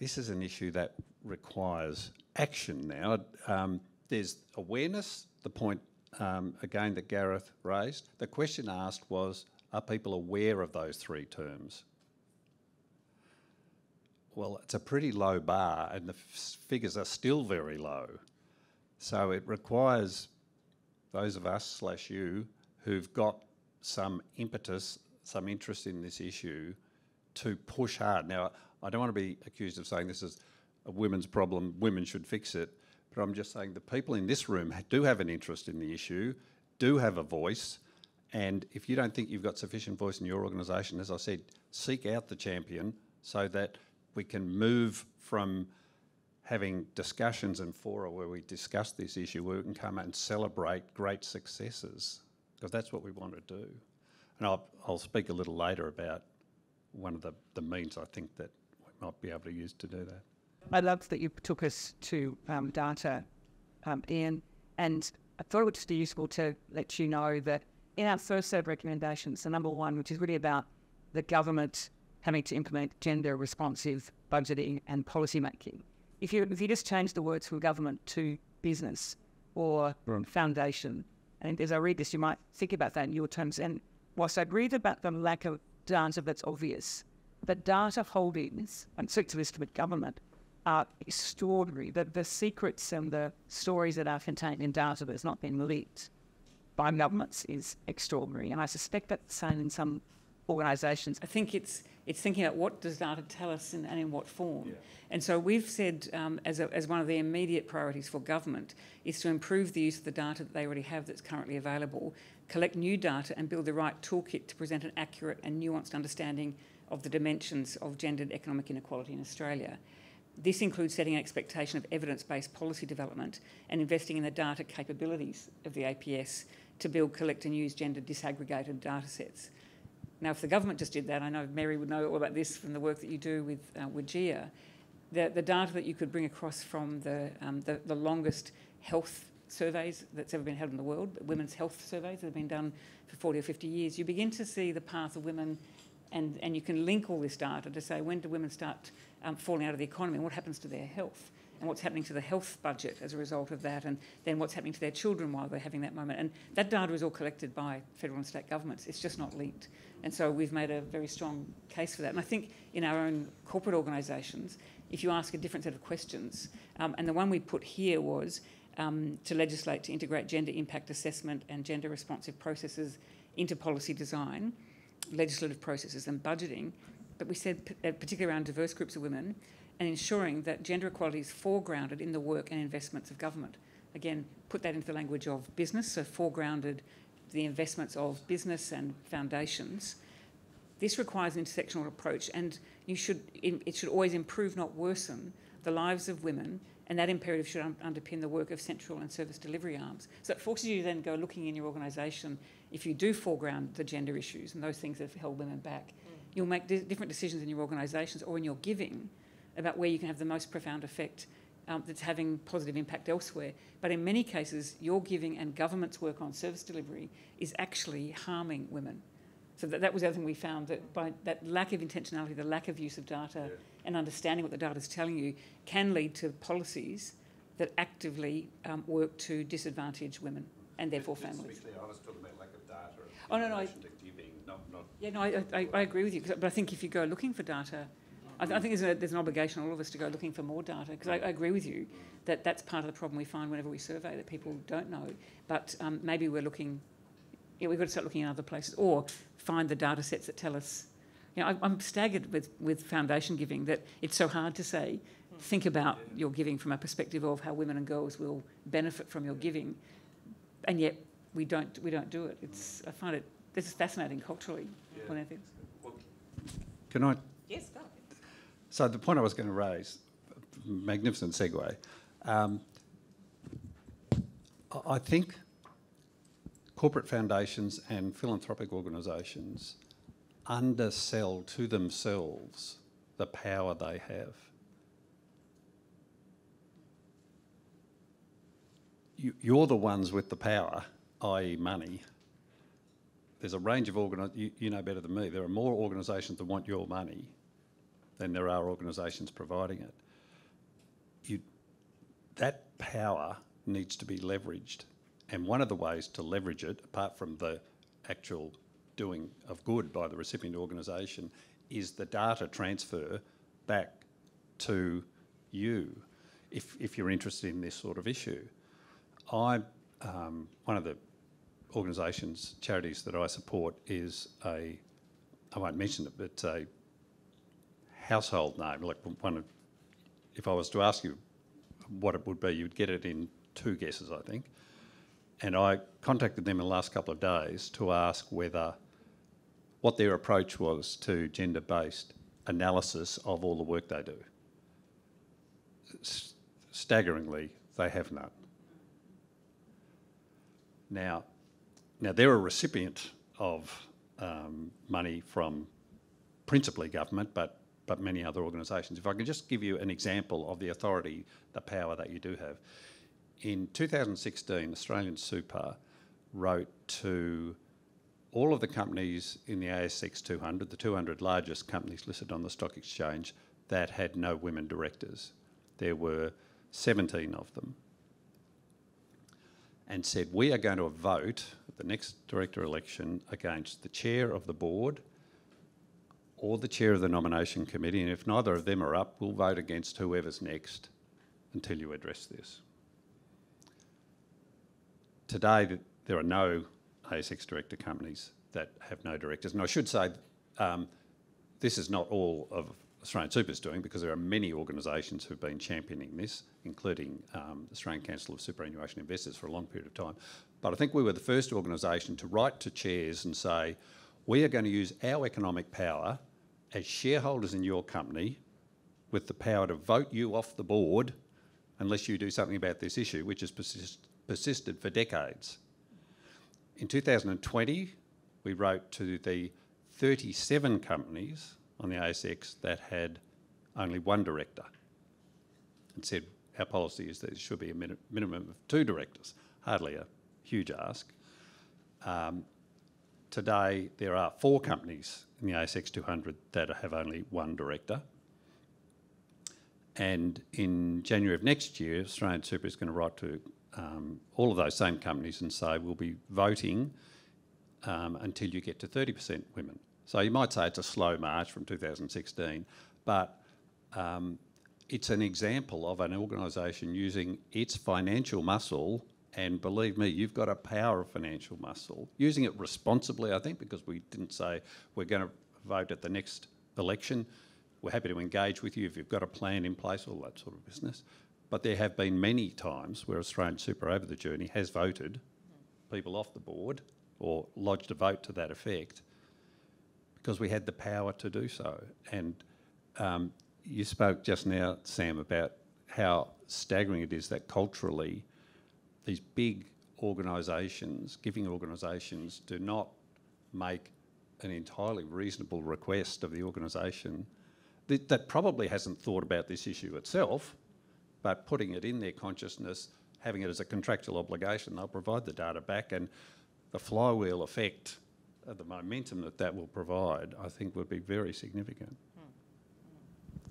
this is an issue that requires action now. Um, there's awareness, the point um, again that Garett raised. The question asked was Are people aware of those three terms? Well, it's a pretty low bar, and the figures are still very low. So it requires those of us slash you who've got some impetus, some interest in this issue, to push hard. Now, I don't want to be accused of saying this is a women's problem, women should fix it, but I'm just saying the people in this room do have an interest in the issue, do have a voice, and if you don't think you've got sufficient voice in your organisation, as I said, seek out the champion so that we can move from having discussions and fora where we discuss this issue, where we can come and celebrate great successes, because that's what we want to do. And I'll, I'll speak a little later about one of the, the means I think that might be able to use to do that. I love that you took us to um, data, um, Ian, and I thought it would just be useful to let you know that in our first set of recommendations, the number one, which is really about the government having to implement gender responsive budgeting and policy making. If you, if you just change the words from government to business or right. foundation, and as I read this, you might think about that in your terms. And whilst I read about the lack of data that's obvious, the data holdings, and particularly with government, are extraordinary. The, the secrets and the stories that are contained in data that's not been leaked by governments is extraordinary. And I suspect that's the same in some organisations. I think it's it's thinking about what does data tell us and, and in what form. Yeah. And so we've said um, as, a, as one of the immediate priorities for government is to improve the use of the data that they already have that's currently available, collect new data and build the right toolkit to present an accurate and nuanced understanding of the dimensions of gendered economic inequality in Australia. This includes setting an expectation of evidence-based policy development and investing in the data capabilities of the APS to build, collect and use gender disaggregated data sets. Now, if the government just did that, I know Mary would know all about this from the work that you do with uh, WGEA, the, the data that you could bring across from the, um, the, the longest health surveys that's ever been held in the world, women's health surveys that have been done for 40 or 50 years, you begin to see the path of women and, and you can link all this data to say when do women start um, falling out of the economy and what happens to their health and what's happening to the health budget as a result of that, and then what's happening to their children while they're having that moment. And that data is all collected by federal and state governments. It's just not linked. And so we've made a very strong case for that. And I think in our own corporate organisations, if you ask a different set of questions, um, and the one we put here was um, to legislate to integrate gender impact assessment and gender responsive processes into policy design, legislative processes and budgeting, but we said uh, particularly around diverse groups of women, and ensuring that gender equality is foregrounded in the work and investments of government. Again, put that into the language of business, so foregrounded the investments of business and foundations. This requires an intersectional approach, and you should, it should always improve, not worsen, the lives of women, and that imperative should un- underpin the work of central and service delivery arms. So it forces you to then go looking in your organisation if you do foreground the gender issues and those things that have held women back. Mm. You'll make di- different decisions in your organisations or in your giving about where you can have the most profound effect um, that's having positive impact elsewhere. But in many cases, your giving and government's work on service delivery is actually harming women. So that, that was the other thing we found that by that lack of intentionality, the lack of use of data yeah. and understanding what the data is telling you can lead to policies that actively um, work to disadvantage women and therefore families. I was talking about lack of. Oh no, no. I, Yeah, no, I, I, I agree with you, but I think if you go looking for data, I, th- I think there's, a, there's an obligation on all of us to go looking for more data, because I, I agree with you that that's part of the problem we find whenever we survey that people don't know. But um, maybe we're looking, yeah, we've got to start looking in other places, or find the data sets that tell us. You know, I, I'm staggered with, with foundation giving that it's so hard to say, think about your giving from a perspective of how women and girls will benefit from your giving, and yet we don't, we don't do it. It's, I find it, this is fascinating culturally, one of things. Can I Yes, go. So the point I was going to raise, magnificent segue. Um, I- I think corporate foundations and philanthropic organisations undersell to themselves the power they have. You, you're the ones with the power, i.e., money. There's a range of organisations, you, you know better than me, there are more organisations that want your money than there are organisations providing it. You, that power needs to be leveraged. And one of the ways to leverage it, apart from the actual doing of good by the recipient organisation, is the data transfer back to you if, if you're interested in this sort of issue. I, um, one of the organisations, charities that I support is a, I won't mention it, but a household name, like one of, if I was to ask you what it would be, you'd get it in two guesses, I think. And I contacted them in the last couple of days to ask whether what their approach was to gender based analysis of all the work they do. Staggeringly, they have none. Now, now they're a recipient of um, money from principally government, but but many other organisations. If I can just give you an example of the authority, the power that you do have. In 2016, Australian Super wrote to all of the companies in the ASX 200, the 200 largest companies listed on the stock exchange, that had no women directors. There were 17 of them. And said, We are going to vote at the next director election against the chair of the board or the chair of the nomination committee, and if neither of them are up, we'll vote against whoever's next until you address this. Today, there are no ASX director companies that have no directors. And I should say, um, this is not all of Australian Super is doing because there are many organisations who've been championing this, including um, Australian Council of Superannuation Investors for a long period of time. But I think we were the first organisation to write to chairs and say, we are going to use our economic power as shareholders in your company with the power to vote you off the board unless you do something about this issue, which has persist, persisted for decades. In 2020, we wrote to the 37 companies on the ASX that had only one director and said our policy is that there should be a min- minimum of two directors. Hardly a huge ask. Um, today, there are four companies in the ASX 200 that have only one director. And in January of next year, Australian Super is going to write to um, all of those same companies and say we'll be voting um, until you get to 30% women. So you might say it's a slow march from 2016, but um, it's an example of an organisation using its financial muscle. And believe me, you've got a power of financial muscle. Using it responsibly, I think, because we didn't say we're going to vote at the next election. We're happy to engage with you if you've got a plan in place, all that sort of business. But there have been many times where Australian Super over the journey has voted people off the board or lodged a vote to that effect because we had the power to do so. And um, you spoke just now, Sam, about how staggering it is that culturally these big organisations, giving organisations, do not make an entirely reasonable request of the organisation that, that probably hasn't thought about this issue itself, but putting it in their consciousness, having it as a contractual obligation, they'll provide the data back and the flywheel effect of the momentum that that will provide, I think would be very significant.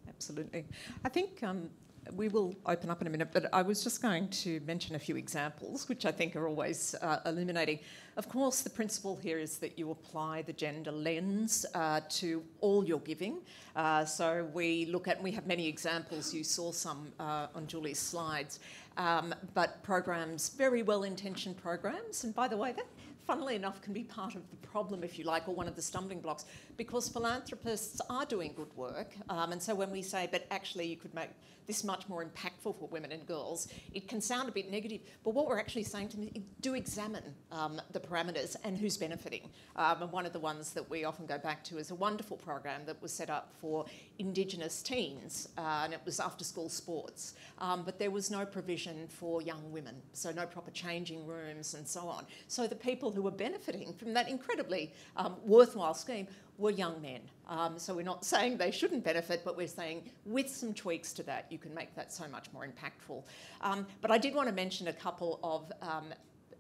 Absolutely. I think um, we will open up in a minute, but I was just going to mention a few examples, which I think are always uh, illuminating. Of course, the principle here is that you apply the gender lens uh, to all your giving. Uh, so we look at, we have many examples, you saw some uh, on Julie's slides, um, but programs, very well intentioned programs, and by the way, that funnily enough, can be part of the problem, if you like, or one of the stumbling blocks, because philanthropists are doing good work. Um, and so when we say, but actually you could make this much more impactful for women and girls, it can sound a bit negative. But what we're actually saying to them is do examine um, the parameters and who's benefiting. Um, and one of the ones that we often go back to is a wonderful program that was set up for Indigenous teens, uh, and it was after school sports. Um, but there was no provision for young women, so no proper changing rooms and so on. So the people who were benefiting from that incredibly um, worthwhile scheme were young men. Um, so we're not saying they shouldn't benefit, but we're saying with some tweaks to that, you can make that so much more impactful. Um, but I did want to mention a couple of um,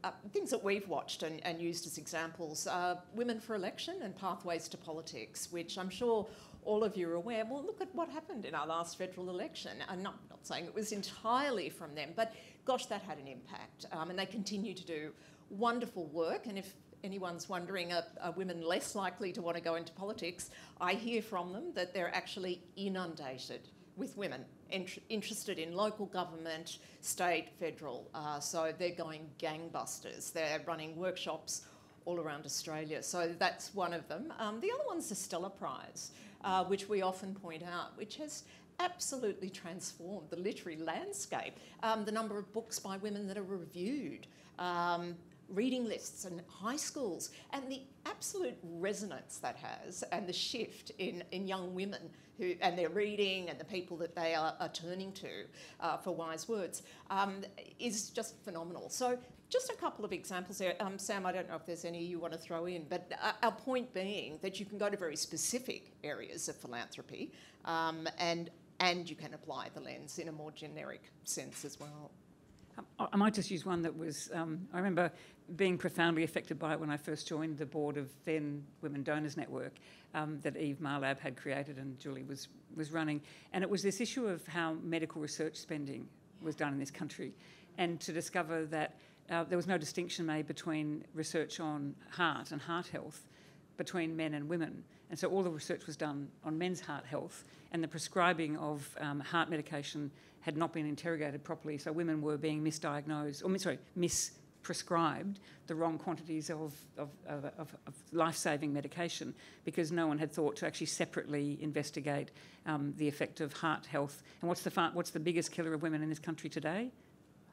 uh, things that we've watched and, and used as examples uh, Women for Election and Pathways to Politics, which I'm sure all of you are aware. Well, look at what happened in our last federal election. I'm not, not saying it was entirely from them, but gosh, that had an impact. Um, and they continue to do wonderful work. And if anyone's wondering, are, are, women less likely to want to go into politics? I hear from them that they're actually inundated with women int- interested in local government, state, federal. Uh, so they're going gangbusters. They're running workshops all around Australia. So that's one of them. Um, the other one's the Stella Prize, uh, which we often point out, which has absolutely transformed the literary landscape. Um, the number of books by women that are reviewed. Um, reading lists and high schools and the absolute resonance that has and the shift in, in young women who and their reading and the people that they are, are turning to uh, for wise words um, is just phenomenal. So just a couple of examples there. Um, Sam, I don't know if there's any you want to throw in, but uh, our point being that you can go to very specific areas of philanthropy um, and, and you can apply the lens in a more generic sense as well. I might just use one that was, um, I remember being profoundly affected by it when I first joined the board of then Women Donors Network um, that Eve Mahlab had created and Julie was, was running. And it was this issue of how medical research spending was done in this country. And to discover that uh, there was no distinction made between research on heart and heart health between men and women. And so all the research was done on men's heart health, and the prescribing of um, heart medication had not been interrogated properly. So women were being misdiagnosed, or sorry, misprescribed the wrong quantities of, of, of, of life-saving medication because no one had thought to actually separately investigate um, the effect of heart health. And what's the, what's the biggest killer of women in this country today?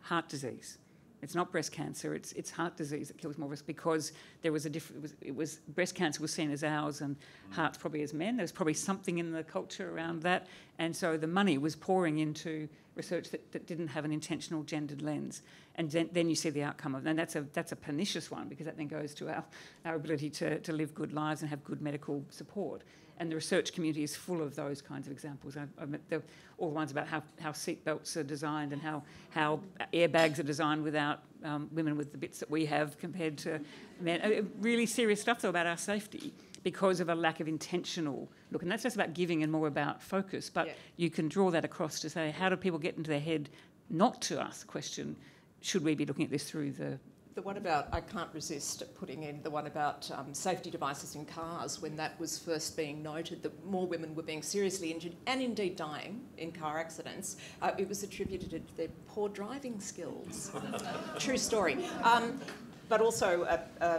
Heart disease. It's not breast cancer, it's, it's heart disease that kills more of us because there was a different, it was, it was, breast cancer was seen as ours and mm. hearts probably as men. There was probably something in the culture around that. And so the money was pouring into research that, that didn't have an intentional gendered lens. And then, then you see the outcome of And that's a, that's a pernicious one because that then goes to our, our ability to, to live good lives and have good medical support and the research community is full of those kinds of examples. I, I the, all the ones about how, how seatbelts are designed and how, how airbags are designed without um, women with the bits that we have compared to men. Uh, really serious stuff, though, about our safety because of a lack of intentional look. And that's just about giving and more about focus. But yeah. you can draw that across to say, how do people get into their head not to ask the question, should we be looking at this through the the one about, I can't resist putting in the one about um, safety devices in cars when that was first being noted that more women were being seriously injured and indeed dying in car accidents. Uh, it was attributed to their poor driving skills. True story. Um, but also uh, uh,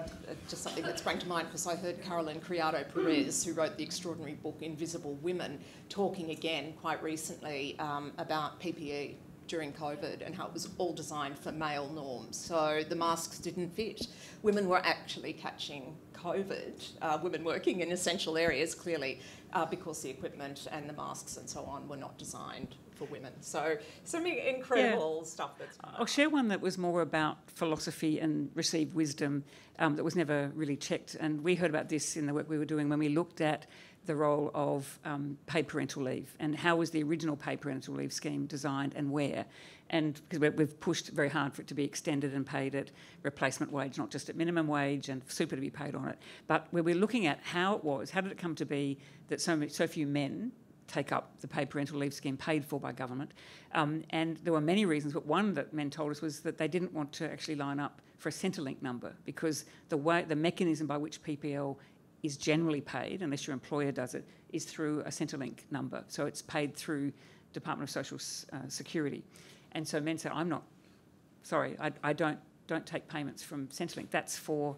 just something that sprang to mind because I heard Caroline Criado Perez, who wrote the extraordinary book Invisible Women, talking again quite recently um, about PPE during COVID and how it was all designed for male norms. So the masks didn't fit. Women were actually catching COVID, uh, women working in essential areas clearly, uh, because the equipment and the masks and so on were not designed for women. So some incredible yeah. stuff that's. I'll share one that was more about philosophy and received wisdom um, that was never really checked. And we heard about this in the work we were doing when we looked at the role of um, paid parental leave and how was the original paid parental leave scheme designed and where. And because we've pushed very hard for it to be extended and paid at replacement wage, not just at minimum wage, and super to be paid on it. But where we're looking at how it was, how did it come to be that so, many, so few men take up the paid parental leave scheme paid for by government. Um, and there were many reasons, but one that men told us was that they didn't want to actually line up for a Centrelink number because the way the mechanism by which PPL is generally paid, unless your employer does it, is through a Centrelink number. So it's paid through Department of Social uh, Security. And so men said, I'm not, sorry, I, I don't, don't take payments from Centrelink. That's for,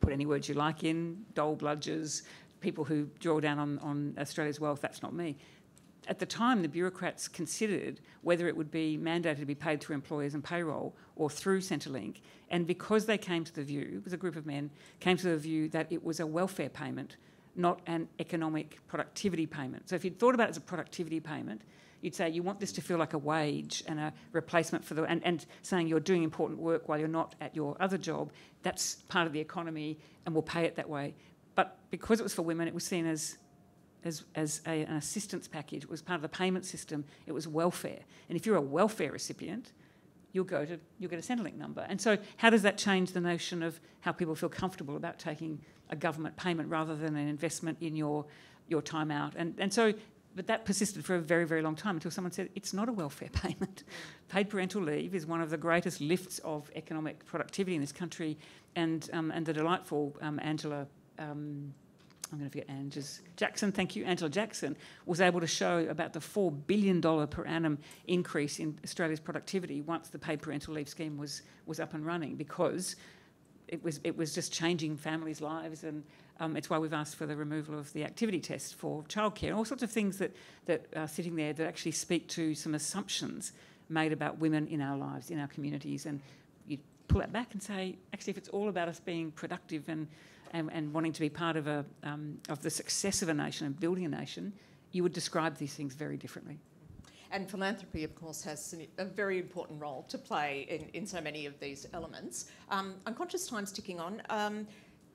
put any words you like in, dole bludgers, people who draw down on, on Australia's wealth, that's not me. At the time, the bureaucrats considered whether it would be mandated to be paid through employers and payroll or through Centrelink. And because they came to the view, it was a group of men, came to the view that it was a welfare payment, not an economic productivity payment. So if you'd thought about it as a productivity payment, you'd say you want this to feel like a wage and a replacement for the and, and saying you're doing important work while you're not at your other job that's part of the economy and we'll pay it that way but because it was for women, it was seen as as, as a, an assistance package. It was part of the payment system. It was welfare. And if you're a welfare recipient, you'll go to you'll get a Centrelink number. And so, how does that change the notion of how people feel comfortable about taking a government payment rather than an investment in your your time out? And and so, but that persisted for a very very long time until someone said it's not a welfare payment. Paid parental leave is one of the greatest lifts of economic productivity in this country, and um, and the delightful um, Angela um, I'm going to forget Angela's Jackson, thank you, Angela Jackson, was able to show about the $4 billion per annum increase in Australia's productivity once the paid parental leave scheme was, was up and running because it was, it was just changing families' lives and um, it's why we've asked for the removal of the activity test for childcare and all sorts of things that, that are sitting there that actually speak to some assumptions made about women in our lives, in our communities. And you pull that back and say, actually, if it's all about us being productive and and, and wanting to be part of, a, um, of the success of a nation and building a nation, you would describe these things very differently. And philanthropy, of course, has a very important role to play in, in so many of these elements. Um, unconscious time's ticking on. Um,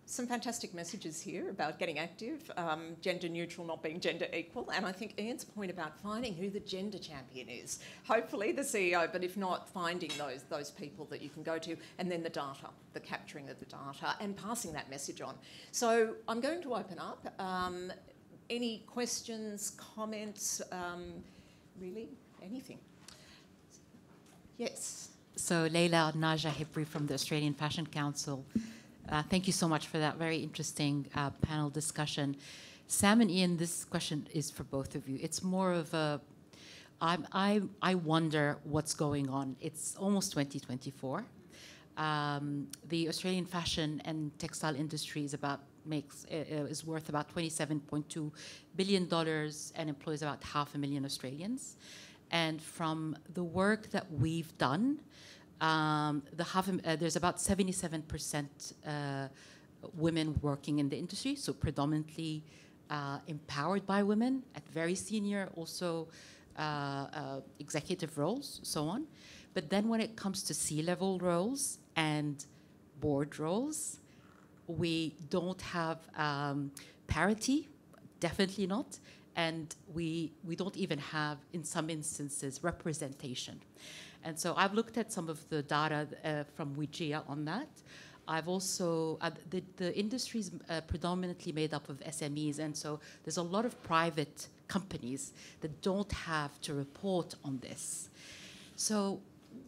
some fantastic messages here about getting active, um, gender neutral not being gender equal, and I think Ian's point about finding who the gender champion is. Hopefully the CEO, but if not, finding those those people that you can go to, and then the data, the capturing of the data, and passing that message on. So I'm going to open up. Um, any questions, comments, um, really, anything? Yes. So Leila Naja Hibri from the Australian Fashion Council. Uh, thank you so much for that very interesting uh, panel discussion. Sam and Ian, this question is for both of you. It's more of a, I'm, I, I wonder what's going on. It's almost 2024. Um, the Australian fashion and textile industry is about makes uh, is worth about 27.2 billion dollars and employs about half a million Australians. And from the work that we've done, um, the half, uh, there's about 77% uh, women working in the industry, so predominantly uh, empowered by women at very senior, also uh, uh, executive roles, so on. But then when it comes to C-level roles and board roles, we don't have um, parity, definitely not, and we, we don't even have, in some instances, representation. And so I've looked at some of the data uh, from WGEA on that. I've also, uh, the, the industry is uh, predominantly made up of SMEs, and so there's a lot of private companies that don't have to report on this. So,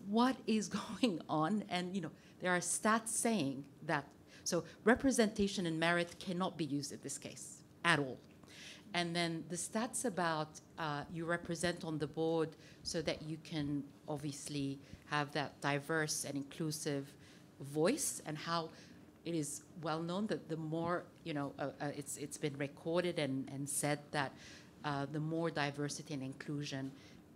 what is going on? And, you know, there are stats saying that, so representation and merit cannot be used in this case at all. And then the stats about uh, you represent on the board so that you can obviously have that diverse and inclusive voice and how it is well known that the more, you know, uh, uh, it's, it's been recorded and, and said that uh, the more diversity and inclusion,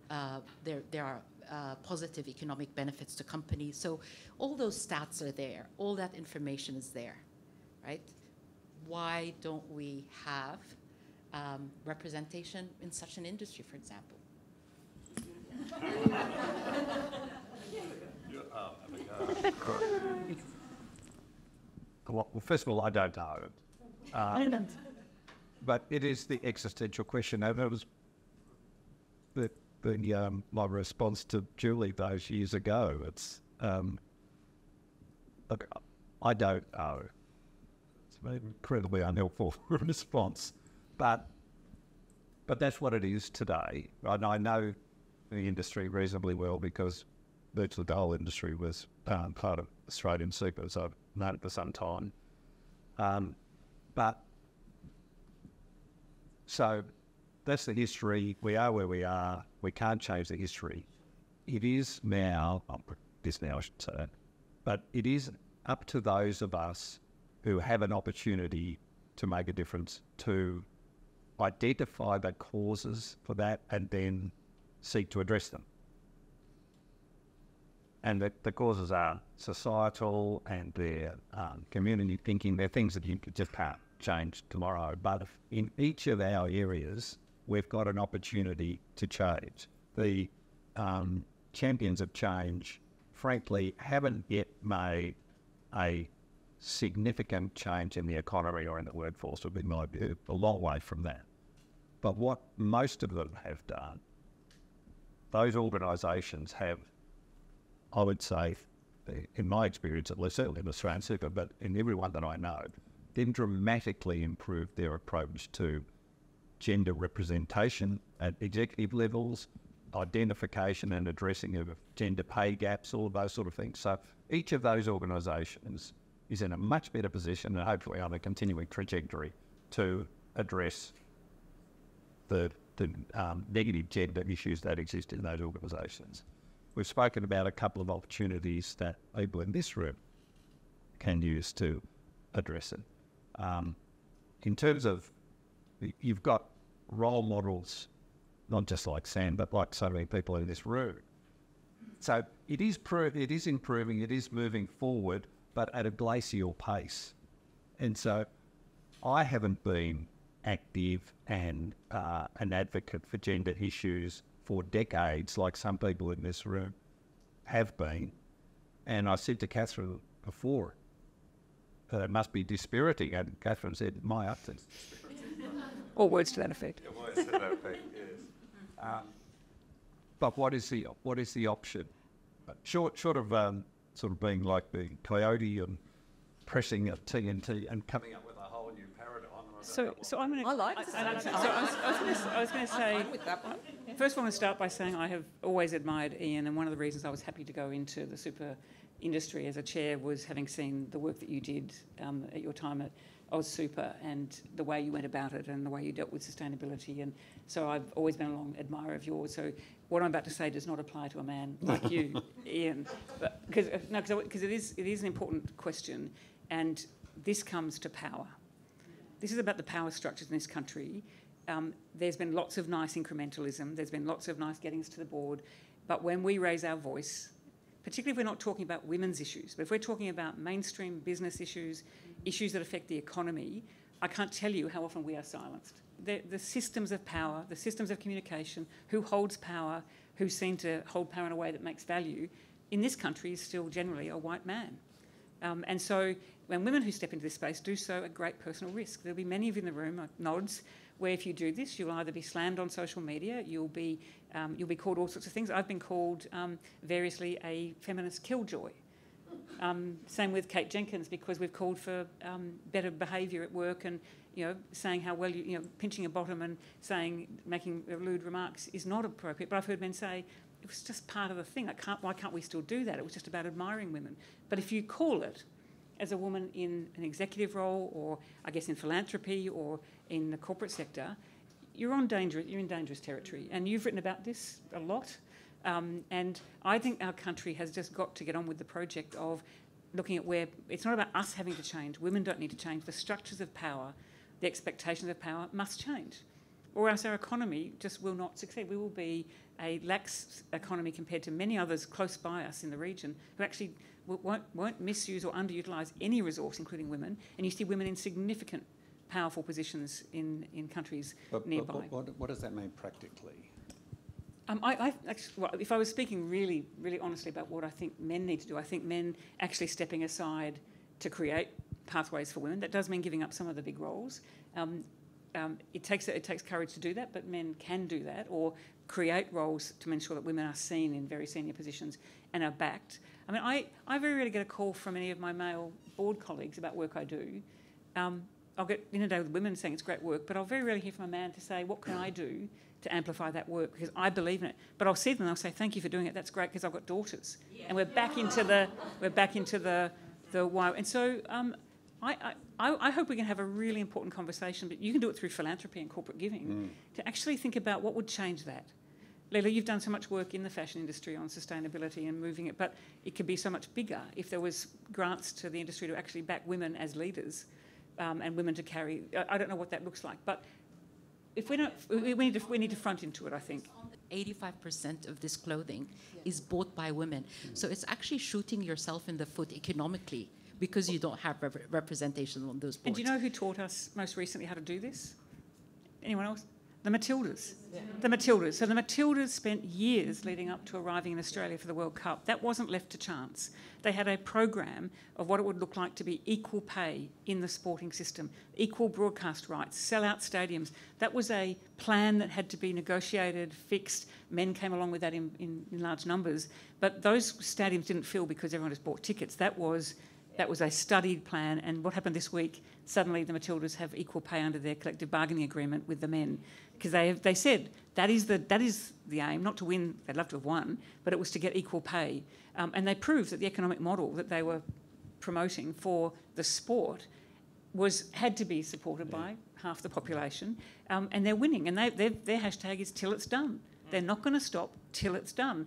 uh, there, there are uh, positive economic benefits to companies. So all those stats are there. All that information is there, right? Why don't we have um, representation in such an industry, for example. well, first of all, I don't know. Uh, but it is the existential question, and it was the, the um, my response to Julie those years ago. It's um, look, I don't know. It's an incredibly unhelpful response. But but that's what it is today. And I know the industry reasonably well because virtually the whole industry was um, part of Australian Super, so I've known it for some time. Um, but so that's the history. We are where we are. We can't change the history. It is now, oh, this now I should say, but it is up to those of us who have an opportunity to make a difference to identify the causes for that and then seek to address them. And the, the causes are societal and they're um, community thinking. They're things that you just can't change tomorrow. But in each of our areas, we've got an opportunity to change. The um, champions of change, frankly, haven't yet made a significant change in the economy or in the workforce, would be my view, a long way from that. But what most of them have done, those organisations have, I would say, in my experience at least, certainly in Australian Super, but in everyone that I know, then dramatically improved their approach to gender representation at executive levels, identification and addressing of gender pay gaps, all of those sort of things. So each of those organisations is in a much better position and hopefully on a continuing trajectory to address the, the um, negative gender issues that exist in those organisations. We've spoken about a couple of opportunities that people in this room can use to address it. Um, in terms of, you've got role models, not just like Sam, but like so many people in this room. So it is, it is improving, it is moving forward, but at a glacial pace. And so I haven't been active and uh, an advocate for gender issues for decades, like some people in this room have been. And I said to Catherine before, uh, it must be dispiriting. And Catherine said, my upset. Or words to that effect. Yeah, words to that effect, yes. Um, but what is the what is the option? Short, short of um, sort of being like the coyote and pressing a TNT and coming up with a whole new paradigm. So, so I'm going to. I like I, the I, so of I was, I was going to. I was say. fine with that one. First, I want to start by saying I have always admired Ian, and one of the reasons I was happy to go into the super industry as a chair was having seen the work that you did um, at your time at Oz Super and the way you went about it and the way you dealt with sustainability. And so I've always been a long admirer of yours. So what I'm about to say does not apply to a man like you, Ian, because no, because it is it is an important question, and this comes to power. This is about the power structures in this country. Um, there's been lots of nice incrementalism. There's been lots of nice gettings to the board, but when we raise our voice, particularly if we're not talking about women's issues, but if we're talking about mainstream business issues, issues that affect the economy, I can't tell you how often we are silenced. The, the, systems of power, the systems of communication, who holds power, who's seen to hold power in a way that makes value, in this country is still generally a white man. Um, and so when women who step into this space do so at great personal risk, there'll be many of you in the room, nods, where if you do this, you'll either be slammed on social media, you'll be, um, you'll be called all sorts of things. I've been called um, variously a feminist killjoy. Um, same with Kate Jenkins because we've called for um, better behaviour at work and you know saying how well you, you know pinching a bottom and saying making lewd remarks is not appropriate. But I've heard men say it was just part of the thing. I can't, why can't we still do that? It was just about admiring women. But if you call it as a woman in an executive role or I guess in philanthropy or in the corporate sector, you're on danger. You're in dangerous territory. And you've written about this a lot. Um, and I think our country has just got to get on with the project of looking at where it's not about us having to change. Women don't need to change. The structures of power, the expectations of power must change, or else our economy just will not succeed. We will be a lax economy compared to many others close by us in the region who actually won't, won't misuse or underutilise any resource, including women. And you see women in significant, powerful positions in, in countries but, nearby. But, what, what does that mean practically? Um, I, I actually, well, if I was speaking really, really honestly about what I think men need to do, I think men actually stepping aside to create pathways for women. That does mean giving up some of the big roles. Um, um, it takes it takes courage to do that, but men can do that or create roles to ensure that women are seen in very senior positions and are backed. I mean, I, I very rarely get a call from any of my male board colleagues about work I do. Um, I'll get inundated with women saying it's great work, but I'll very rarely hear from a man to say, what can I do to amplify that work? Because I believe in it. But I'll see them and I'll say, thank you for doing it. That's great because I've got daughters. And we're back into the, we're back into the, the why. And so um, I, I, I hope we can have a really important conversation, but you can do it through philanthropy and corporate giving to actually think about what would change that. Leila, you've done so much work in the fashion industry on sustainability and moving it, but it could be so much bigger if there was grants to the industry to actually back women as leaders um, and women to carry. I, I don't know what that looks like, but if we don't, we, we need to we need to front into it. I think. 85% of this clothing is bought by women. So it's actually shooting yourself in the foot economically because you don't have rep- representation on those boards. And do you know who taught us most recently how to do this? Anyone else? The Matildas. The Matildas. So the Matildas spent years leading up to arriving in Australia for the World Cup. That wasn't left to chance. They had a program of what it would look like to be equal pay in the sporting system, equal broadcast rights, sell out stadiums. That was a plan that had to be negotiated, fixed. Men came along with that in, in, in large numbers. But those stadiums didn't fill because everyone just bought tickets. That was that was a studied plan. And what happened this week? Suddenly, the Matildas have equal pay under their collective bargaining agreement with the men because they have, they said that is the that is the aim, not to win. They'd love to have won, but it was to get equal pay. Um, and they proved that the economic model that they were promoting for the sport was had to be supported by half the population, um, and they're winning. And they, their, their hashtag is till it's done. They're not going to stop till it's done.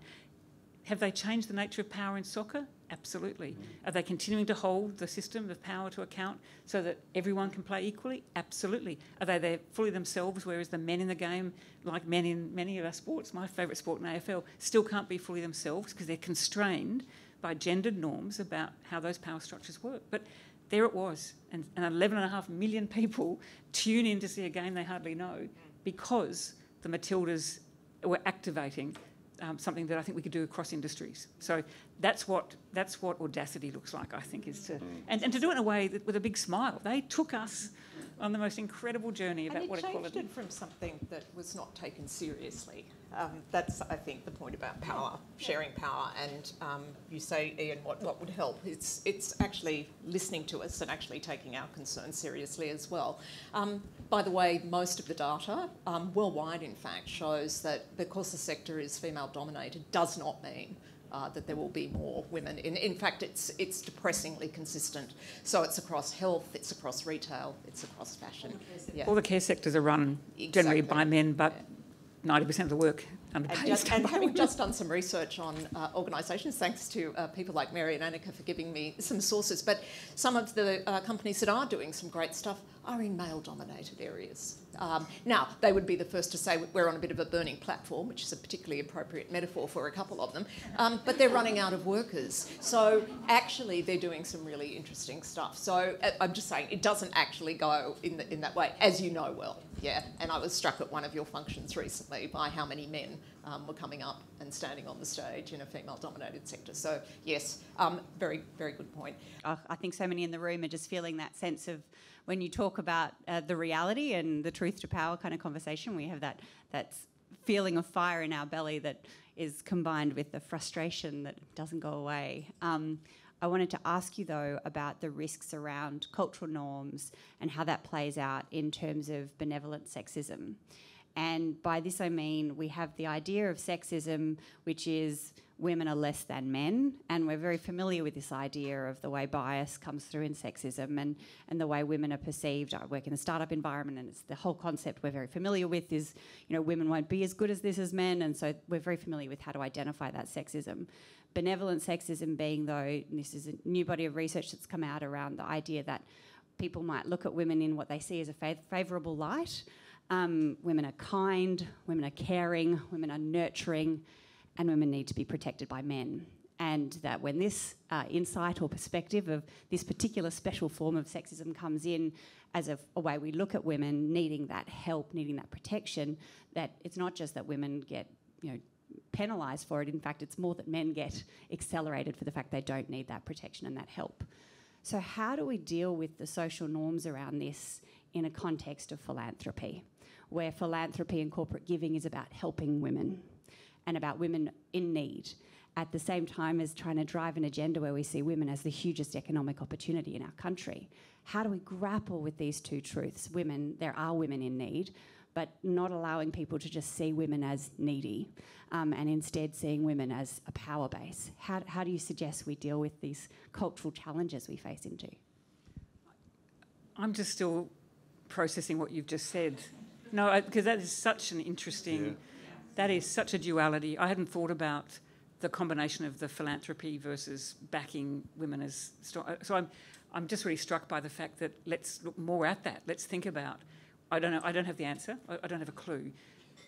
Have they changed the nature of power in soccer? Absolutely. Are they continuing to hold the system of power to account so that everyone can play equally? Absolutely. Are they there fully themselves, whereas the men in the game, like men in many of our sports, my favourite sport in AFL, still can't be fully themselves because they're constrained by gendered norms about how those power structures work. But there it was, and, and 11.5 million people tune in to see a game they hardly know mm. because the Matildas were activating um, something that I think we could do across industries. So that's what that's what audacity looks like. I think is to and, and to do it in a way that, with a big smile. They took us on the most incredible journey about and it what changed equality. it from something that was not taken seriously. Um, that's, I think, the point about power, sharing power. And um, you say, Ian, what, what would help? It's, it's actually listening to us and actually taking our concerns seriously as well. Um, by the way, most of the data, um, worldwide in fact, shows that because the sector is female dominated, does not mean uh, that there will be more women. In, in fact, it's, it's depressingly consistent. So it's across health, it's across retail, it's across fashion. Yeah. All the care sectors are run generally by men, but 90% of the work And, underpaid. just, and having just done some research on uh, organisations, thanks to uh, people like Mary and Annika for giving me some sources, but some of the uh, companies that are doing some great stuff are in male dominated areas. Um, now, they would be the first to say we're on a bit of a burning platform, which is a particularly appropriate metaphor for a couple of them, um, but they're running out of workers. So, actually, they're doing some really interesting stuff. So, uh, I'm just saying it doesn't actually go in, the, in that way, as you know well. Yeah, and I was struck at one of your functions recently by how many men um, were coming up and standing on the stage in a female dominated sector. So, yes, um, very, very good point. I I think so many in the room are just feeling that sense of when you talk about uh, the reality and the truth to power kind of conversation, we have that that feeling of fire in our belly that is combined with the frustration that doesn't go away. Um, I wanted to ask you though about the risks around cultural norms and how that plays out in terms of benevolent sexism. And by this I mean we have the idea of sexism, which is women are less than men, and we're very familiar with this idea of the way bias comes through in sexism and, and the way women are perceived. I work in the startup environment, and it's the whole concept we're very familiar with is, you know, women won't be as good as this as men, and so we're very familiar with how to identify that sexism. Benevolent sexism being, though, this is a new body of research that's come out around the idea that people might look at women in what they see as a fav- favourable light. Um, women are kind, women are caring, women are nurturing, and women need to be protected by men. And that when this uh, insight or perspective of this particular special form of sexism comes in as a, a way we look at women needing that help, needing that protection, that it's not just that women get, you know, penalised for it. In fact, it's more that men get accelerated for the fact they don't need that protection and that help. So, how do we deal with the social norms around this in a context of philanthropy, where philanthropy and corporate giving is about helping women and about women in need? at the same time as trying to drive an agenda where we see women as the hugest economic opportunity in our country. How do we grapple with these two truths? Women, there are women in need, but not allowing people to just see women as needy um, and instead seeing women as a power base. How, how do you suggest we deal with these cultural challenges we face into? I'm just still processing what you've just said. No, because that is such an interesting, Yeah. That is such a duality. I hadn't thought about the combination of the philanthropy versus backing women as strong. So I'm, I'm just really struck by the fact that let's look more at that. Let's think about. I don't know. I don't have the answer. I, I don't have a clue.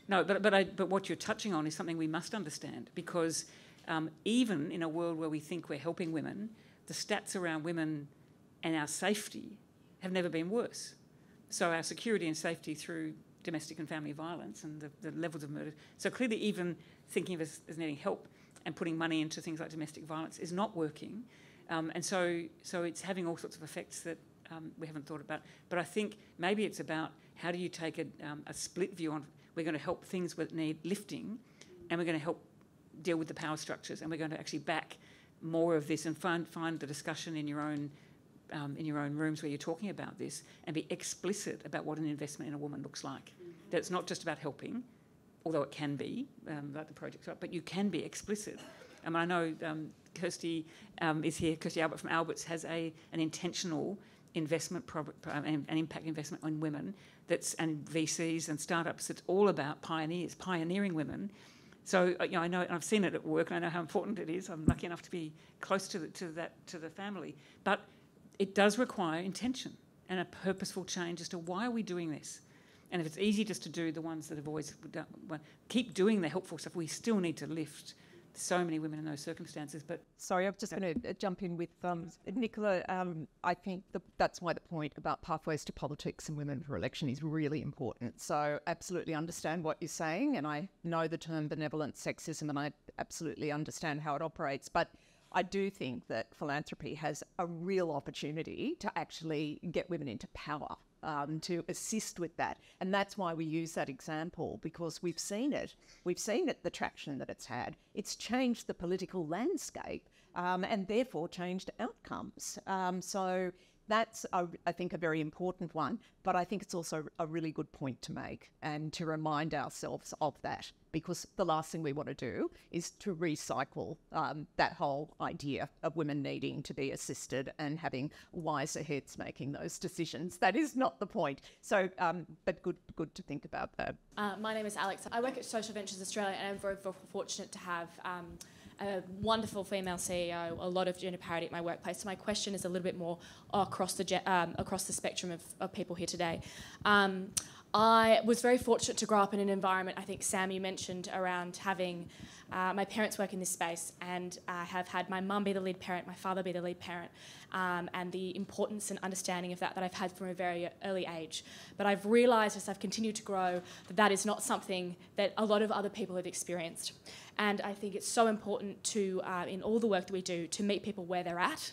No, but but I, but what you're touching on is something we must understand because um, even in a world where we think we're helping women, the stats around women and our safety have never been worse. So our security and safety through domestic and family violence and the, the levels of murder. So clearly, even thinking of us as needing help and putting money into things like domestic violence is not working. Um, and so, so it's having all sorts of effects that um, we haven't thought about. But I think maybe it's about how do you take a, um, a split view on we're going to help things that need lifting and we're going to help deal with the power structures and we're going to actually back more of this and find, find the discussion in your own um, in your own rooms where you're talking about this and be explicit about what an investment in a woman looks like. That it's not just about helping, although it can be, um, like the project, but you can be explicit. Um, I know um, Kirsty um, is here, Kirsty Albert from Alberts has a, an intentional investment, pro- an impact investment on women that's and VCs and startups. It's all about pioneers, pioneering women. So uh, you know, I know, and I've seen it at work, and I know how important it is. I'm lucky enough to be close to the, to that to the family, but it does require intention and a purposeful change as to why are we doing this. And if it's easy just to do the ones that have always done, well, keep doing the helpful stuff, we still need to lift so many women in those circumstances. But sorry, I'm just going to jump in with um, Nicola. Um, I think the, that's why the point about pathways to politics and women for election is really important. So absolutely understand what you're saying, and I know the term benevolent sexism, and I absolutely understand how it operates, but. I do think that philanthropy has a real opportunity to actually get women into power um, to assist with that. And that's why we use that example because we've seen it. We've seen it, the traction that it's had. It's changed the political landscape um, and therefore changed outcomes. Um, so that's, a, I think, a very important one. But I think it's also a really good point to make and to remind ourselves of that because the last thing we want to do is to recycle um, that whole idea of women needing to be assisted and having wiser heads making those decisions. That is not the point. So, um, but good, good to think about that. Uh, my name is Alex. I work at Social Ventures Australia, and I'm very, very fortunate to have. Um, a wonderful female CEO, a lot of gender parity at my workplace. So my question is a little bit more across the um, across the spectrum of, of people here today. Um, I was very fortunate to grow up in an environment, I think Sam, you mentioned around having uh, my parents work in this space, and I have had my mum be the lead parent, my father be the lead parent, um, and the importance and understanding of that that I've had from a very early age. But I've realised as I've continued to grow that that is not something that a lot of other people have experienced. And I think it's so important to, uh, in all the work that we do, to meet people where they're at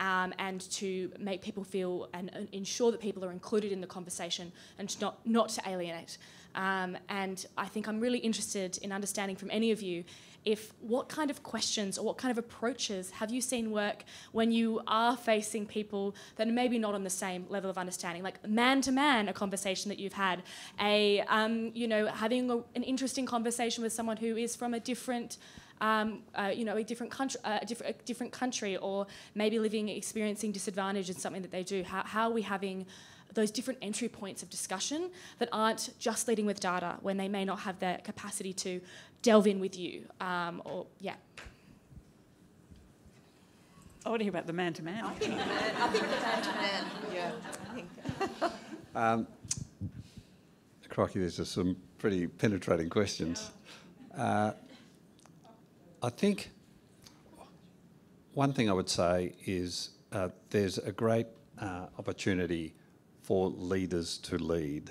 um, and to make people feel and, and, ensure that people are included in the conversation and not, not to alienate. Um, and I think I'm really interested in understanding from any of you if what kind of questions or what kind of approaches have you seen work when you are facing people that are maybe not on the same level of understanding, like man to man, a conversation that you've had, a um, you know having a, an interesting conversation with someone who is from a different. Um, uh, you know, a different country, uh, a, different, a different country, or maybe living, experiencing disadvantage in something that they do. How, how are we having those different entry points of discussion that aren't just leading with data when they may not have the capacity to delve in with you. Um, or yeah. I want to hear about the man to man. I think the man, I think the man to man. Yeah. I think. um, crikey, there's just some pretty penetrating questions. Uh, I think one thing I would say is uh, there's a great uh, opportunity for leaders to lead.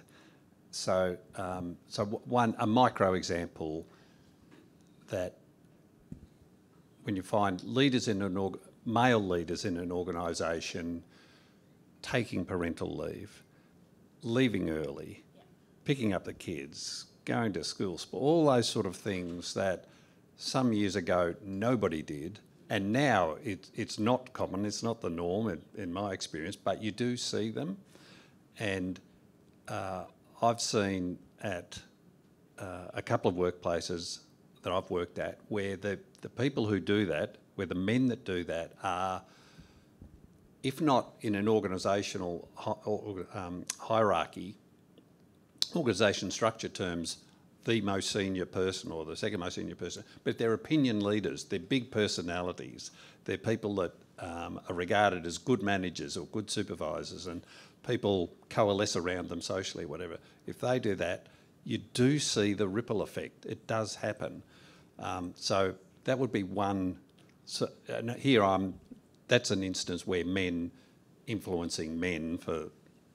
So, um, so one a micro example that when you find leaders in an org- male leaders in an organisation taking parental leave, leaving early, picking up the kids, going to school, all those sort of things that some years ago nobody did, and now it, it's not common, it's not the norm in, in my experience, but you do see them. And uh, I've seen at uh, a couple of workplaces that I've worked at where the, the people who do that, where the men that do that are, if not in an organisational um, hierarchy, organisation structure terms, the most senior person or the second most senior person, but they're opinion leaders, they're big personalities, they're people that um, are regarded as good managers or good supervisors, and people coalesce around them socially, whatever. If they do that, you do see the ripple effect. It does happen. Um, so that would be one. So here I'm. That's an instance where men influencing men for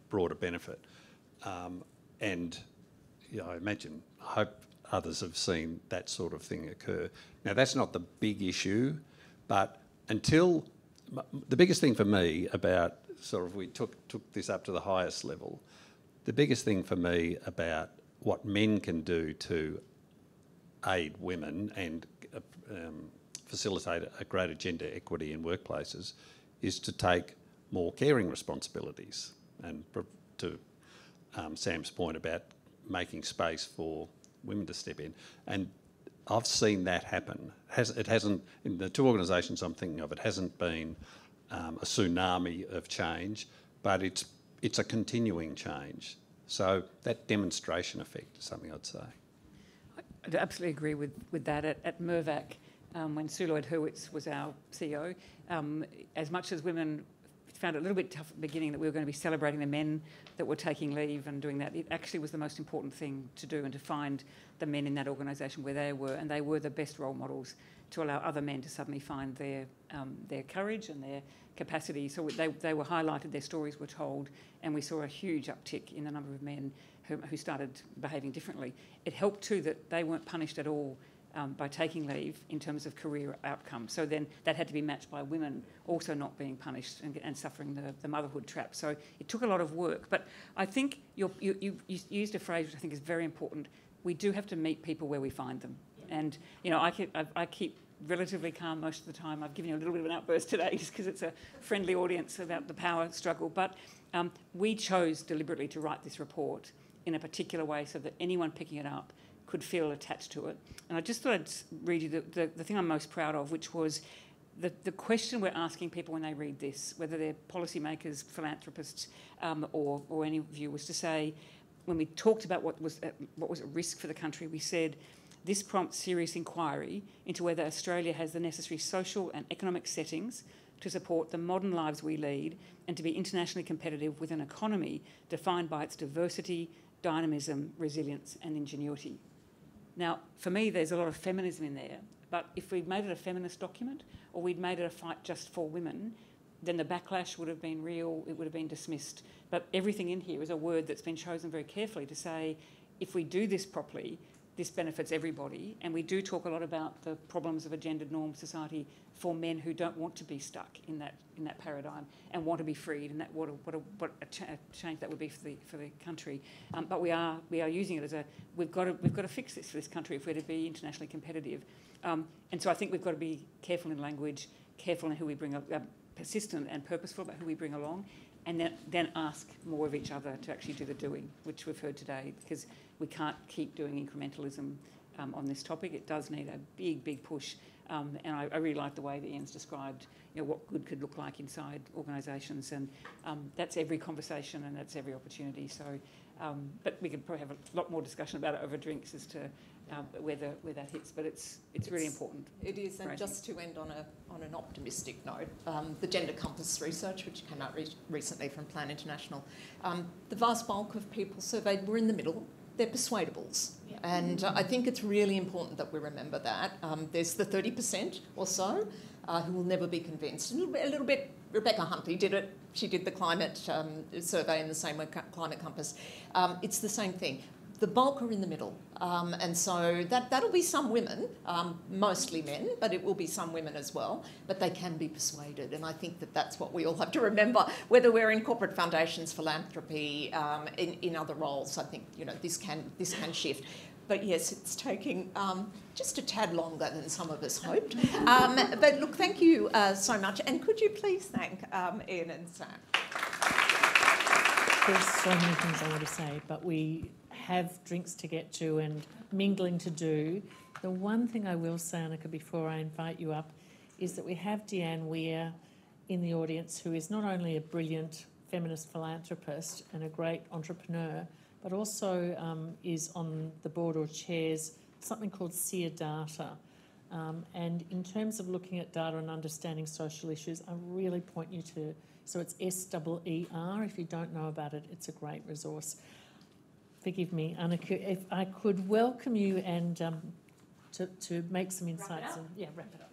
broader benefit, um, and you know, I imagine, I hope others have seen that sort of thing occur. Now that's not the big issue, but until the biggest thing for me about sort of we took took this up to the highest level, the biggest thing for me about what men can do to aid women and um, facilitate a greater gender equity in workplaces is to take more caring responsibilities and to um, Sam's point about making space for women to step in. And I've seen that happen. It hasn't, in the two organisations I'm thinking of, it hasn't been um, a tsunami of change, but it's, it's a continuing change. So that demonstration effect is something I'd say. I'd absolutely agree with, with that. At, at Mirvac, um, when Sue Lloyd Hurwitz was our CEO, um, as much as women found it a little bit tough at the beginning that we were going to be celebrating the men that were taking leave and doing that, it actually was the most important thing to do and to find the men in that organisation where they were, and they were the best role models to allow other men to suddenly find their um, their courage and their capacity. So they, they were highlighted, their stories were told, and we saw a huge uptick in the number of men who, who started behaving differently. It helped too that they weren't punished at all um, by taking leave in terms of career outcomes. So then that had to be matched by women also not being punished and, and suffering the, the, motherhood trap. So it took a lot of work. But I think you you, used a phrase which I think is very important. We do have to meet people where we find them. And, you know, I keep, I, I keep relatively calm most of the time. I've given you a little bit of an outburst today just because it's a friendly audience about the power struggle. But um, we chose deliberately to write this report in a particular way so that anyone picking it up could feel attached to it. And I just thought I'd read you the, the, the thing I'm most proud of, which was the, the question we're asking people when they read this, whether they're policymakers, philanthropists, um, or, or any of you, was to say, when we talked about what was, at, what was at risk for the country, we said, this prompts serious inquiry into whether Australia has the necessary social and economic settings to support the modern lives we lead and to be internationally competitive with an economy defined by its diversity, dynamism, resilience, and ingenuity. Now, for me, there's a lot of feminism in there, but if we'd made it a feminist document or we'd made it a fight just for women, then the backlash would have been real, it would have been dismissed. But everything in here is a word that's been chosen very carefully to say if we do this properly, this benefits everybody. And we do talk a lot about the problems of a gendered norm society for men who don't want to be stuck in that in that paradigm and want to be freed, and that what a, what a, what a, a change that would be for the for the country. Um, but we are we are using it as a we've got to we've got to fix this for this country if we're to be internationally competitive. Um, and so I think we've got to be careful in language, careful in who we bring, uh, persistent and purposeful about who we bring along, and then, then ask more of each other to actually do the doing, which we've heard today, because we can't keep doing incrementalism um, on this topic. It does need a big, big push. Um, and I, I, really like the way that Ian's described you know, what good could look like inside organisations. And um, that's every conversation and that's every opportunity. So, um, but we could probably have a lot more discussion about it over drinks as to um, where, the, where that hits. But it's, it's, it's really important. It is. And just to end on, a, on an optimistic note, um, the Gender Compass research, which came out re- recently from Plan International, the vast bulk of people surveyed were in the middle they're persuadables. Yeah. And uh, I think it's really important that we remember that. Um, there's the 30% or so uh, who will never be convinced. A little bit, a little bit Rebecca Huntley did it. She did the climate um, survey in the same way, Climate Compass. Um, it's the same thing the bulk are in the middle. Um, and so that, that'll be some women, um, mostly men, but it will be some women as well. But they can be persuaded. And I think that that's what we all have to remember, whether we're in corporate foundations, philanthropy, um, in, in other roles. I think, you know, this can, this can shift. but yes, it's taking um, just a tad longer than some of us hoped. Um, but look, thank you uh, so much. And could you please thank um, Ian and Sam? There's so many things I want to say, but we have drinks to get to and mingling to do. The one thing I will say, Annika, before I invite you up, is that we have Deanne Weir in the audience, who is not only a brilliant feminist philanthropist and a great entrepreneur, but also um, is on the board or chairs something called SEER Data. Um, and in terms of looking at data and understanding social issues, I really point you to so it's S E R. If you don't know about it, it's a great resource. Forgive me, Annika, if I could welcome you and um, to, to make some insights. And, yeah, wrap it up.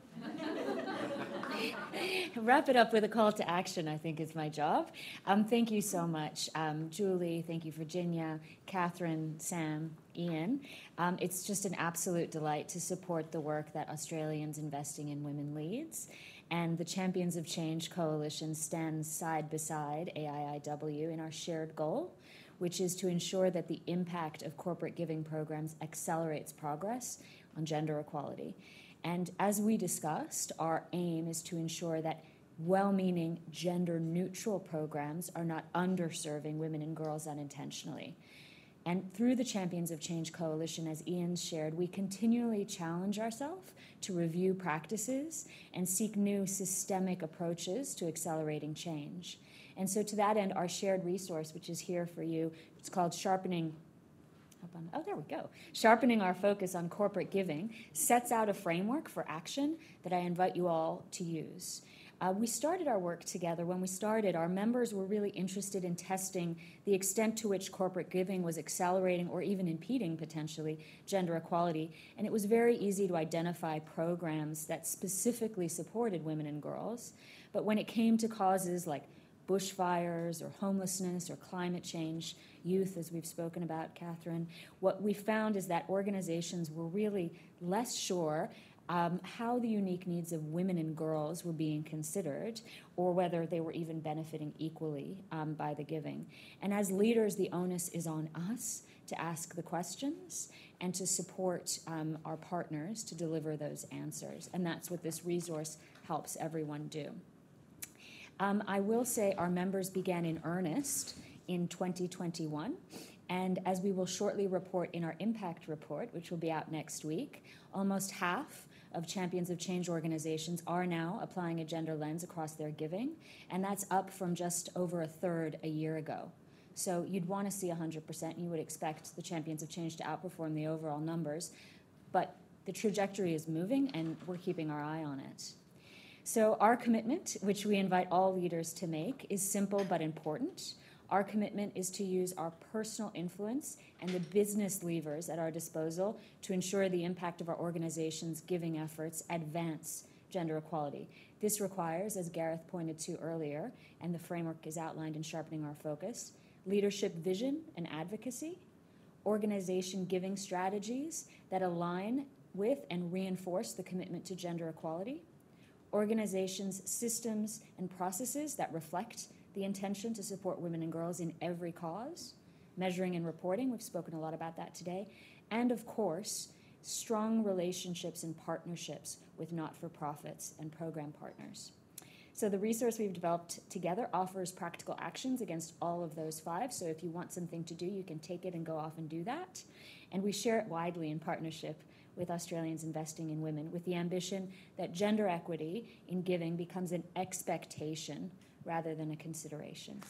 Wrap it up with a call to action, I think, is my job. Um, thank you so much, um, Julie. Thank you, Virginia, Catherine, Sam, Ian. Um, it's just an absolute delight to support the work that Australians Investing in Women leads. And the Champions of Change Coalition stands side beside AIIW in our shared goal, which is to ensure that the impact of corporate giving programs accelerates progress on gender equality. And as we discussed, our aim is to ensure that well meaning gender neutral programs are not underserving women and girls unintentionally. And through the Champions of Change Coalition, as Ian shared, we continually challenge ourselves to review practices and seek new systemic approaches to accelerating change. And so, to that end, our shared resource, which is here for you, it's called Sharpening oh, there we go. Sharpening our focus on corporate giving sets out a framework for action that I invite you all to use. Uh, we started our work together. When we started, our members were really interested in testing the extent to which corporate giving was accelerating or even impeding potentially gender equality. And it was very easy to identify programs that specifically supported women and girls. But when it came to causes like bushfires or homelessness or climate change, youth, as we've spoken about, Catherine, what we found is that organizations were really less sure um, how the unique needs of women and girls were being considered, or whether they were even benefiting equally um, by the giving. And as leaders, the onus is on us to ask the questions and to support um, our partners to deliver those answers. And that's what this resource helps everyone do. Um, I will say our members began in earnest in 2021. And as we will shortly report in our impact report, which will be out next week, almost half of Champions of Change organizations are now applying a gender lens across their giving, and that's up from just over a third a year ago. So you'd want to see 100%. You would expect the Champions of Change to outperform the overall numbers, but the trajectory is moving, and we're keeping our eye on it. So, our commitment, which we invite all leaders to make, is simple but important. Our commitment is to use our personal influence and the business levers at our disposal to ensure the impact of our organization's giving efforts advance gender equality. This requires, as Garett pointed to earlier, and the framework is outlined in sharpening our focus, leadership vision and advocacy, organization giving strategies that align with and reinforce the commitment to gender equality, organizations' systems and processes that reflect the intention to support women and girls in every cause, measuring and reporting, we've spoken a lot about that today, and of course, strong relationships and partnerships with not for profits and program partners. So, the resource we've developed together offers practical actions against all of those five. So, if you want something to do, you can take it and go off and do that. And we share it widely in partnership with Australians investing in women with the ambition that gender equity in giving becomes an expectation rather than a consideration.